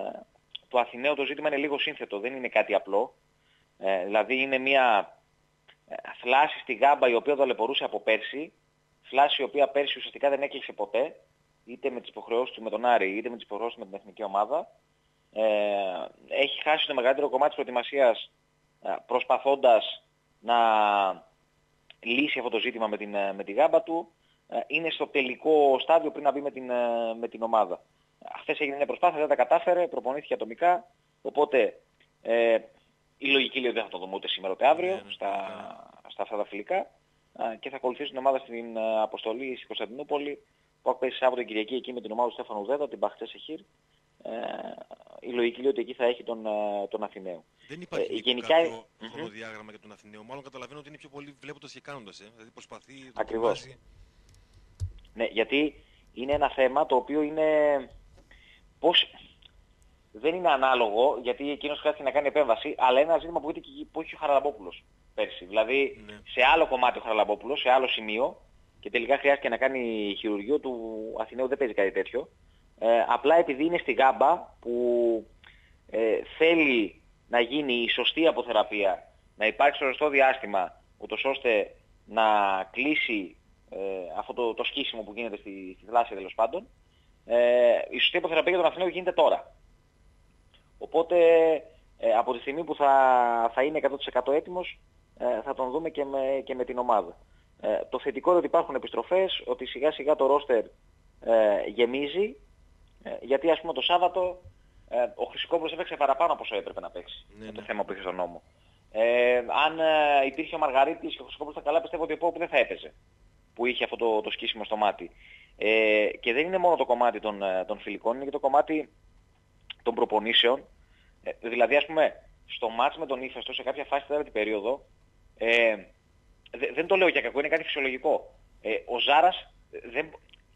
το Αθηναίο το ζήτημα είναι λίγο σύνθετο, δεν είναι κάτι απλό. Ε, δηλαδή είναι μια ε, θλάση στη γάμπα η οποία δολεπορούσε από πέρσι, θλάση η οποία πέρσι ουσιαστικά δεν έκλεισε ποτέ, είτε με τις υποχρεώσεις του με τον Άρη, είτε με τις υποχρεώσεις του με την εθνική ομάδα. Ε, έχει χάσει το μεγαλύτερο κομμάτι της προετοιμασίας ε, προσπαθώντας να λύσει αυτό το ζήτημα με την, ε, με τη γάμπα του. Ε, είναι στο τελικό στάδιο πριν να μπει με την, ε, με την ομάδα. Χθες έγινε μια προσπάθεια, δεν τα κατάφερε, προπονήθηκε ατομικά, οπότε ε, η λογική λέει ότι δεν θα το δούμε ούτε σήμερα ούτε αύριο Ναι, ναι, στα, φυσικά. στα αυτά τα φιλικά Α, και θα ακολουθήσει την ομάδα στην ε, αποστολή στην Κωνσταντινούπολη που θα παίζει Σάββατο Κυριακή εκεί με την ομάδα του Στέφανου Δέδα, την Μπαχτέ Σεχίρ. Ε, η λογική λέει ότι εκεί θα έχει τον, ε, τον Αθηναίο. Δεν υπάρχει Ε, Νίκο, γενικά- κάποιο Μμμ. χρονοδιάγραμμα για τον Αθηναίο. Μάλλον καταλαβαίνω ότι είναι πιο πολύ βλέποντας και κάνοντας. Ε. Δηλαδή προσπαθεί, Ακριβώς. δοκιμάζει. Ναι, γιατί είναι ένα θέμα το οποίο είναι πώς... Δεν είναι ανάλογο, γιατί εκείνος χρειάστηκε να κάνει επέμβαση, αλλά είναι ένα ζήτημα που, είχε και- που έχει ο Χαραλαμπόπουλος πέρσι. Δηλαδή, Ναι. σε άλλο κομμάτι ο Χαραλαμπόπουλος, σε άλλο σημείο, και τελικά χρειάστηκε να κάνει χειρουργείο του Αθηναίου, δεν παίζει κάτι τέτοιο. Ε, απλά επειδή είναι στη γάμπα που ε, θέλει να γίνει η σωστή αποθεραπεία, να υπάρξει στο σωστό διάστημα, ούτως ώστε να κλείσει ε, αυτό το, το σκίσιμο που γίνεται στη, στη θλάση τέλος πάντων, ε, η σωστή αποθεραπεία για τον Αθηναίο γίνεται τώρα. Οπότε ε, από τη στιγμή που θα, θα είναι 100% έτοιμος ε, θα τον δούμε και με, και με την ομάδα. Ε, το θετικό είναι ότι υπάρχουν επιστροφές, ότι σιγά σιγά το ρόστερ ε, γεμίζει, ε, γιατί ας πούμε το Σάββατο ε, ο Χρυσικόπουλος έπαιξε παραπάνω από όσο έπρεπε να παίξει. Ναι, με το ναι. θέμα που είχε στον νόμο. Ε, αν ε, υπήρχε ο Μαργαρίτης και ο Χρυσικόπουλος τα καλά, πιστεύω ότι ο Πόπου δεν θα έπαιζε. Που είχε αυτό το, το σκίσιμο στο μάτι. Ε, και δεν είναι μόνο το κομμάτι των, ε, των φιλικών, είναι και το κομμάτι των προπονήσεων. Ε, δηλαδή, ας πούμε, στο μάτς με τον Ήφεστο, σε κάποια φάση τέταρτη περίοδο, ε, δε- δεν το λέω για κακό, είναι κάτι φυσιολογικό. Ε, ο Ζάρας ε, δεν,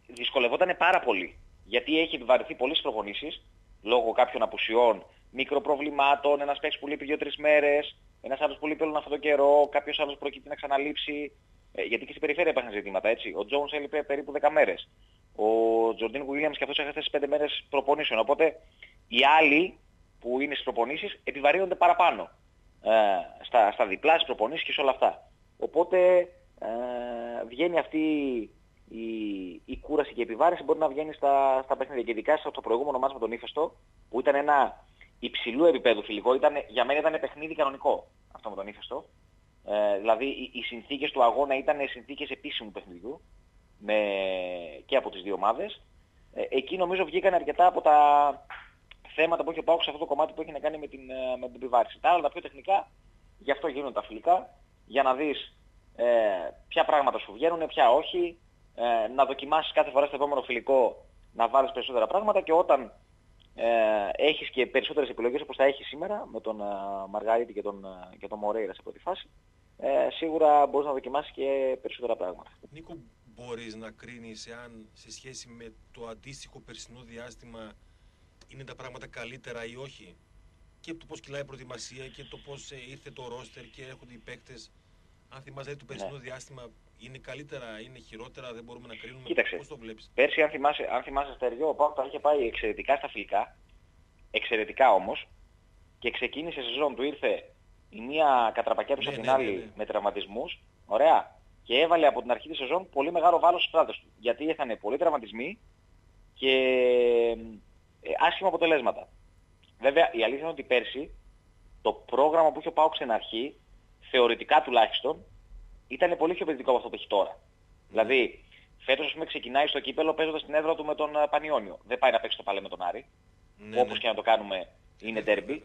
δυσκολευόταν πάρα πολύ. Γιατί έχει επιβαρυνθεί πολλές προπονήσεις, λόγω κάποιων απουσιών, μικροπροβλημάτων, ένας παίκτης που λείπει δύο-τρεις μέρες, ένας άλλος που λείπει όλον αυτόν τον καιρό, κάποιος άλλος προκύπτει να ξαναλείψει. Ε, γιατί και στην περιφέρεια υπάρχουν ζητήματα, έτσι. Ο Τζόουνς έλειπε περίπου 10 μέρες. Ο Τζορντίν Γουίλιαμς και αυτός έχασε 5 μέρες προπονήσεων. Οπότε οι άλλοι που είναι στις προπονήσεις επιβαρύνονται παραπάνω ε, στα, στα διπλά, στις προπονήσεις και σε όλα αυτά. Οπότε ε, βγαίνει αυτή η, η κούραση και η επιβάρηση μπορεί να βγαίνει στα, στα παιχνίδια. Και ειδικά στο προηγούμενο μάτς με τον Ήφεστο που ήταν ένα υψηλού επίπεδου φιλικό, ήταν, για μένα ήταν παιχνίδι κανονικό αυτό με τον Ήφεστο. Ε, δηλαδή οι, οι συνθήκες του αγώνα ήταν συνθήκες επίσημου παιχνιδιού με, και από τις δύο ομάδες. Ε, εκεί νομίζω βγήκαν αρκετά από τα θέματα που έχει ο Πάουκ σε αυτό το κομμάτι που έχει να κάνει με την, ε, με την επιβάρηση. Τα άλλα τα πιο τεχνικά, γι' αυτό γίνονται τα φιλικά, για να δεις ε, ποια πράγματα σου βγαίνουν, ποια όχι, ε, να δοκιμάσεις κάθε φορά στο επόμενο φιλικό να βάλεις περισσότερα πράγματα και όταν ε, έχεις και περισσότερες επιλογές όπως θα έχεις σήμερα με τον ε, Μαργαρίτη και τον, ε, και τον Μορέιρα σε πρώτη φάση, ε, σίγουρα μπορείς να δοκιμάσεις και περισσότερα πράγματα. Νίκο, μπορείς να κρίνεις εάν σε σχέση με το αντίστοιχο περσινό διάστημα είναι τα πράγματα καλύτερα ή όχι; Και το πώς κυλάει η προετοιμασία και το πώς ε, ήρθε το ρόστερ και έρχονται οι παίκτες. Αν θυμάσαι δηλαδή, το περσινό Ναι. διάστημα είναι καλύτερα, είναι χειρότερα, δεν μπορούμε να κρίνουμε. Κοίταξε. Πώς το βλέπεις; Πέρσι, αν θυμάσαι, αν θυμάσαι Στεριό, ο Πάουκ τα είχε πάει εξαιρετικά στα φιλικά, εξαιρετικά όμως, και ξεκίνησε η σεζόν του, ήρθε η μία κατραπακιά Ναι, από την ναι, άλλη ναι, ναι. με τραυματισμούς, ωραία, και έβαλε από την αρχή της σεζόν πολύ μεγάλο βάρος στις πλάτες του, γιατί είχαν πολλοί τραυματισμοί και ε, άσχημα αποτελέσματα. Βέβαια, η αλήθεια είναι ότι πέρσι το πρόγραμμα που είχε ο Πάουκ στην αρχή, θεωρητικά τουλάχιστον, ήταν πολύ πιο επενδυτικό από αυτό που έχει τώρα. Δηλαδή, φέτος ας πούμε ξεκινάει στο κύπελο παίζοντας την έδρα του με τον ε, Πανιόνιο. Δεν πάει να παίξει το παλέ με τον Άρη. Ναι, όπως ναι. και να το κάνουμε είναι derby.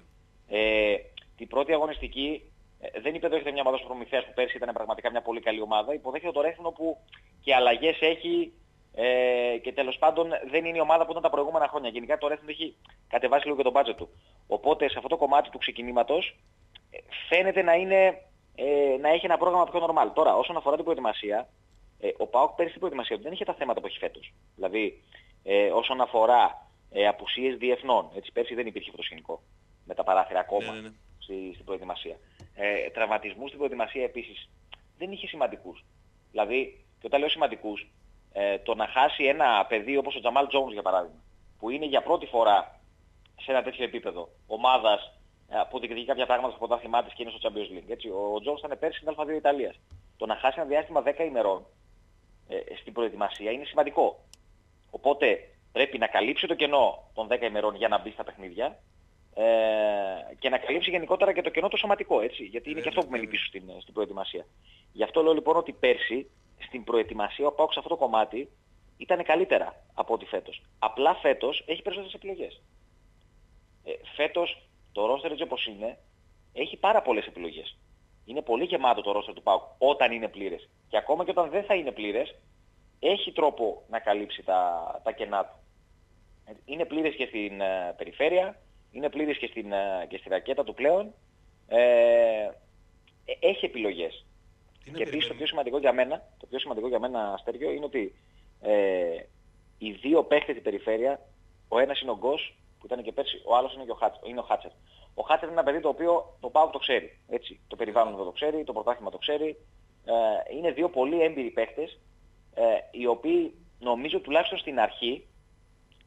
Ε, την πρώτη αγωνιστική ε, δεν υπεδέχεται μια ομάδα στο Προμηθέας που πέρσι ήταν πραγματικά μια πολύ καλή ομάδα. Υποδέχεται το Ρέθινο που και αλλαγές έχει ε, και τέλος πάντων δεν είναι η ομάδα που ήταν τα προηγούμενα χρόνια. Γενικά το Ρέθινο έχει κατεβάσει λίγο και τον budget του. Οπότε σε αυτό το κομμάτι του ξεκινήματος ε, φαίνεται να, είναι, ε, να έχει ένα πρόγραμμα πιο normal. Τώρα όσον αφορά την προετοιμασία Ε, ο Πάοκ πέρυσι στην προετοιμασία του δεν είχε τα θέματα που έχει φέτος. Δηλαδή, ε, όσον αφορά ε, απουσίες διεθνών, έτσι πέρσι δεν υπήρχε αυτό το σκηνικό με τα παράθυρα ακόμα Ναι, ναι, ναι. Στη, στην προετοιμασία. Ε, τραυματισμούς στην προετοιμασία επίσης δεν είχε σημαντικούς. Δηλαδή, και όταν λέω σημαντικούς, ε, το να χάσει ένα παιδί όπως ο Τζαμάλ Τζόουνς για παράδειγμα, που είναι για πρώτη φορά σε ένα τέτοιο επίπεδο ομάδας ε, που διεκδικεί κάποια πράγματα στο πρωτάθλημά της και είναι στο Champions League. Έτσι, ο Τζόουνς ήταν πέρσι στην Α2 Ιταλίας. Το να χάσει ένα διάστημα 10 ημερών ε, στην προετοιμασία είναι σημαντικό. Οπότε πρέπει να καλύψει το κενό των 10 ημερών για να μπει στα παιχνίδια ε, και να καλύψει γενικότερα και το κενό το σωματικό, έτσι, γιατί είναι και αυτό που μένει πίσω στην, στην προετοιμασία. Γι' αυτό λέω λοιπόν ότι πέρσι στην προετοιμασία ο Πάουκ σε αυτό το κομμάτι ήταν καλύτερα από ό,τι φέτος. Απλά φέτος έχει περισσότερες επιλογές. Ε, φέτος το ρόστερ έτσι όπως είναι έχει πάρα πολλές επιλογές. Είναι πολύ γεμάτο το ρόστερ του ΠΑΟΚ όταν είναι πλήρες. Και ακόμα και όταν δεν θα είναι πλήρες έχει τρόπο να καλύψει τα, τα κενά του. Ε, Είναι πλήρες και στην ε, περιφέρεια, είναι πλήρες και, στην, ε, και στη ρακέτα του πλέον. Ε, ε, έχει επιλογές. Τι να Και επίσης το περιμένουμε. πιο σημαντικό για μένα, το πιο σημαντικό για μένα, Αστέριο, είναι ότι ε, οι δύο παίχτες στην περιφέρεια, ο ένας είναι ο Γκος, που ήταν και πέρσι, ο άλλος είναι, και ο, Χάτ, είναι ο Χάτσερ. Ο Χάτσερ είναι ένα παιδί το οποίο το ΠΑΟΚ το ξέρει. Έτσι. Το περιβάλλον εδώ το ξέρει, το πρωτάθλημα το ξέρει. Ε, είναι δύο πολύ έμπειροι παίχτες, ε, οι οποίοι νομίζω τουλάχιστον στην αρχή,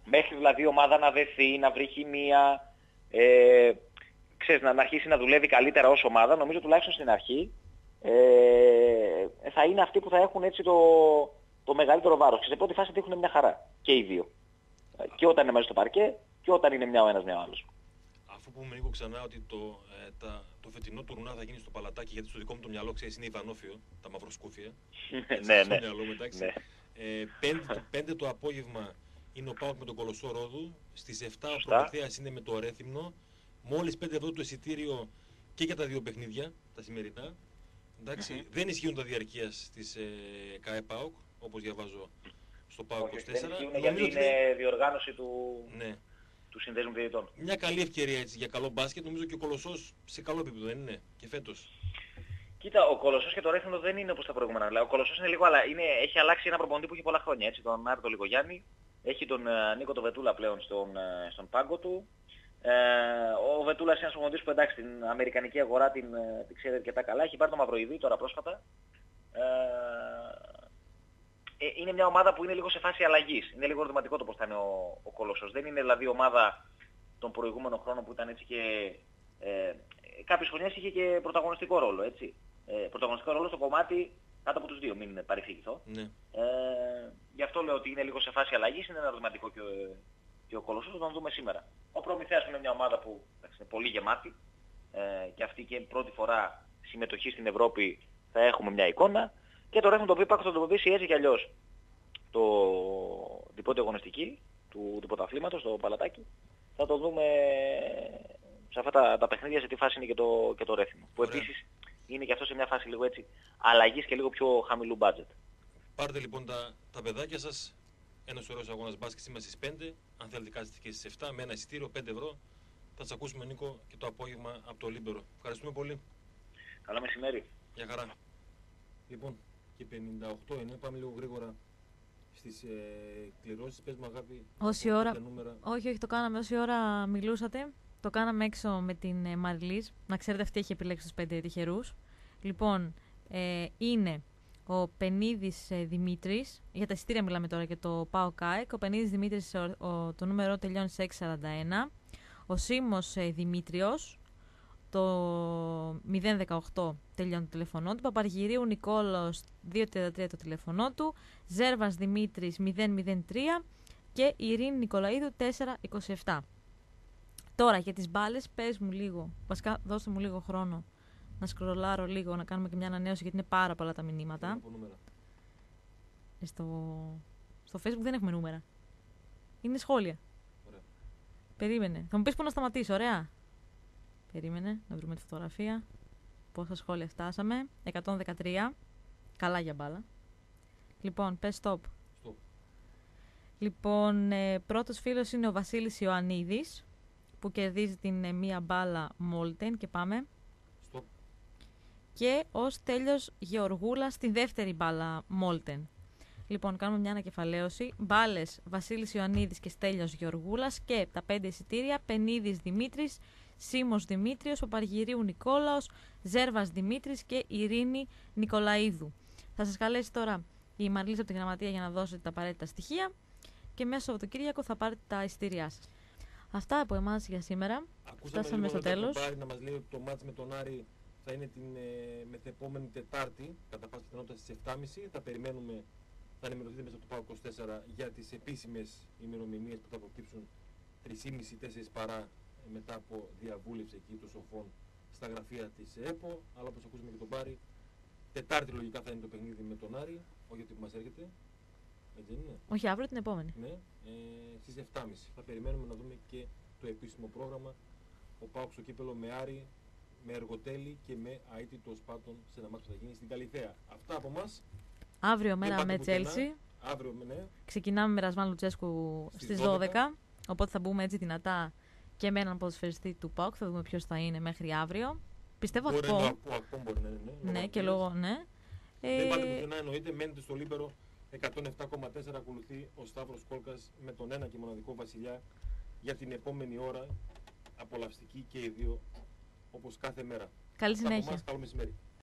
μέχρι δηλαδή η ομάδα να δεθεί, να βρει χημεία, ε, ξέρεις, να, να αρχίσει να δουλεύει καλύτερα ως ομάδα, νομίζω τουλάχιστον στην αρχή ε, θα είναι αυτοί που θα έχουν έτσι το, το μεγαλύτερο βάρος. Και σε πρώτη φάση δείχνουν μια χαρά. Και οι δύο. Ε, Και όταν είναι μέσα στο παρκέ και όταν είναι μια ο ένας μια ο άλλος. Αφού πούμε λίγο ξανά ότι το, ε, τα, το φετινό τουρνά θα γίνει στο παλατάκι, γιατί στο δικό μου το μυαλό ξέρεις είναι Ιβανόφιο, τα μαυροσκούφια. Έτσι, ναι, στο ναι. μυαλό μου, εντάξει. ναι. Ε, πέντε, το, πέντε το απόγευμα είναι ο Πάοκ με τον Κολοσσό Ρόδου. Στις 7 ο Σωστά. Προμηθέας είναι με το Ρέθυμνο. Μόλις 5 ευρώ το εισιτήριο και για τα δύο παιχνίδια, τα σημερινά. Εντάξει, δεν ισχύουν τα διαρκείας της ε, ΚΑΕ ΠΑΟΚ, όπως διαβάζω στο ΠΑΟΚ 24. Όχι, δεν ισχύουν Νομίζω γιατί ότι είναι διοργάνωση του, Ναι. του συνδέσμου διαιτητών. Μια καλή ευκαιρία έτσι για καλό μπάσκετ. Νομίζω και ο Κολοσσός σε καλό επίπεδο δεν είναι και φέτος. Κοίτα, ο Κολοσσός και το Ρέθινο δεν είναι όπως τα προηγούμενα. Δηλαδή, ο Κολοσσός είναι λίγο, αλλά είναι, έχει αλλάξει ένα προπονητή που έχει πολλά χρόνια. Έτσι, τον Άρτο Λιγογιάννη, έχει τον ε, Νίκο τον Βετούλα πλέον στον, ε, στον πάγκο του. Ε, ο Βετούλας είναι ένας προπονητής που εντάξει την αμερικανική αγορά την, ε, την ξέρει αρκετά καλά. Έχει πάρει το Μαυροειδή τώρα πρόσφατα. Ε, ε, είναι μια ομάδα που είναι λίγο σε φάση αλλαγής. Είναι λίγο ερωτηματικό το πώς θα είναι ο, ο Κολοσσός. Δεν είναι δηλαδή ομάδα των προηγούμενων χρόνων που ήταν έτσι και ε, κάποιες χρονιές είχε και πρωταγωνιστικό ρόλο, έτσι. Ε, πρωταγωνιστικό ρόλο στο κομμάτι κάτω από τους δύο, μην παρεξηγηθώ. Ναι. Ε, γι' αυτό λέω ότι είναι λίγο σε φάση αλλαγής, είναι ένα ερωτηματικό και, ο- και ο Κολοσσός, θα τον δούμε σήμερα. Ο Προμηθέας είναι μια ομάδα που εντάξει, είναι πολύ γεμάτη ε, και αυτή και πρώτη φορά συμμετοχή στην Ευρώπη θα έχουμε μια εικόνα. Και το ρεύμα το οποίο θα το τοπίσει έτσι κι αλλιώς το, την πρώτη αγωνιστική του, του πρωταθλήματος, το παλατάκι. Θα το δούμε σε αυτά τα, τα παιχνίδια σε τι φάση είναι και το, και το Ρέθιμο. Που Ωραία. επίσης είναι και αυτό σε μια φάση λίγο έτσι αλλαγής και λίγο πιο χαμηλού budget. Πάρτε λοιπόν τα, τα παιδάκια σας. Ένας ωραίος αγώνας μπάσκετ σήμερα στις 5. Αν θέλετε κάτσετε και στις 7 με ένα εισιτήριο 5 ευρώ. Θα σας ακούσουμε Νίκο και το απόγευμα από το Λίμπερο. Ευχαριστούμε πολύ. Καλό μεσημέρι. Γεια χαρά. Λοιπόν, και 58 είναι. Πάμε λίγο γρήγορα στις ε, κληρώσεις. Πες μου αγάπη. Όση από ώρα- ποια νούμερα. Όχι, όχι, το κάναμε όση ώρα μιλούσατε. Το κάναμε έξω με την ε, Μαριλής. Να ξέρετε, αυτή έχει επιλέξει τους πέντε τυχερούς. Λοιπόν, ε, είναι ο Πενίδης ε, Δημήτρης. Για τα εισιτήρια μιλάμε τώρα και το ΠΑΟΚ ΑΕΚ. Ο Πενίδης Δημήτρης, ο, ο- το νούμερο τελειώνει σε 641. Ο Σίμος ε, Δημήτριος, το 018 τελειώνει το τηλεφωνό του. Παπαργυρίου Νικόλος 233 το τηλεφωνό του. Ζέρβας Δημήτρης 003 και η Ειρήνη Νικολαίδου 427. Τώρα για τις μπάλες, πες μου λίγο, βασικά δώστε μου λίγο χρόνο να σκρολάρω λίγο, να κάνουμε και μια ανανέωση γιατί είναι πάρα πολλά τα μηνύματα. Από νούμερα. Ε, Στο, στο facebook δεν έχουμε νούμερα. Είναι σχόλια. Ωραία. Περίμενε. Θα μου πεις πού να σταματήσω, ωραία. Περίμενε, να βρούμε τη φωτογραφία. Πόσα σχόλια φτάσαμε. 113. Καλά για μπάλα. Λοιπόν, πες stop. Στο. Λοιπόν, ε, πρώτος φίλος είναι ο Βασίλης Ιωαννίδης που κερδίζει την ε, μία μπάλα Molten και πάμε. Στο. και ο Στέλιος Γεωργούλας στη δεύτερη μπάλα Μόλτεν. Λοιπόν, κάνουμε μια ανακεφαλαίωση. Μπάλες Βασίλης Ιωαννίδης και Στέλιος Γεωργούλας και τα πέντε εισιτήρια Πενίδης Δημήτρης, Σίμω Δημήτριος, Παπαργυρίου Νικόλαος, Ζέρβας Δημήτρης και Ειρήνη Νικολαίδου. Θα σας καλέσει τώρα η Μαρλίζα από την Γραμματεία για να δώσετε τα απαραίτητα στοιχεία και μέσα στο Σαββατοκύριακο θα πάρετε τα εισιτήριά σας. Αυτά από εμάς για σήμερα. Ακούσαμε Φτάσαμε λίγο στο μετά τέλος. τον Πάρη να μας λέει ότι το μάτς με τον Άρη θα είναι την ε, μεθεπόμενη Τετάρτη, κατά πάσα πιθανότητα στις 7.30. Θα περιμένουμε, θα ενημερωθείτε μέσα από το ΠΑΟ 24 για τις επίσημες ημερομηνίες που θα προκύψουν 3.30-4 παρά ε, μετά από διαβούλευση εκεί των σοφών στα γραφεία της ΕΠΟ. Αλλά όπως ακούσαμε και τον Πάρη, Τετάρτη λογικά θα είναι το παιχνίδι με τον Άρη, όχι ότι που μας έρχεται. Έτσι δεν είναι. Όχι, αύριο την επόμενη. Ναι, ε, στις 7.30. Θα περιμένουμε να δούμε και το επίσημο πρόγραμμα. Ο Πάουκ στο κύπελο με Άρη, με Εργοτέλη και με αίτητο Σπάτων σε ένα μάτι που θα γίνει στην Καλυθέα. Αυτά από εμάς. Αύριο μέρα πάτε με πουθενά. Τσέλσι. Αύριο με ναι. Ξεκινάμε με Ραζβάν Λουτσέσκου Στις στις 12. 12. Οπότε θα μπούμε έτσι δυνατά και με έναν ποδοσφαιριστή του ΠΑΟΚ. Θα δούμε ποιος θα είναι μέχρι αύριο. Πιστεύω Μπορεί να αυτό. είναι ο Άκπομ, μπορεί να είναι. Ναι, Ναι, και Άκπομ. λόγω. Ναι. Δεν πάτε Ε, πουθενά εννοείται, μένετε στο Λίμπερο 107,4 ακολουθεί ο Σταύρος Κόλκας με τον ένα και μοναδικό βασιλιά για την επόμενη ώρα απολαυστική και οι δύο όπως κάθε μέρα. καλή Αυτά από συνέχεια. εμάς, καλό μεσημέρι.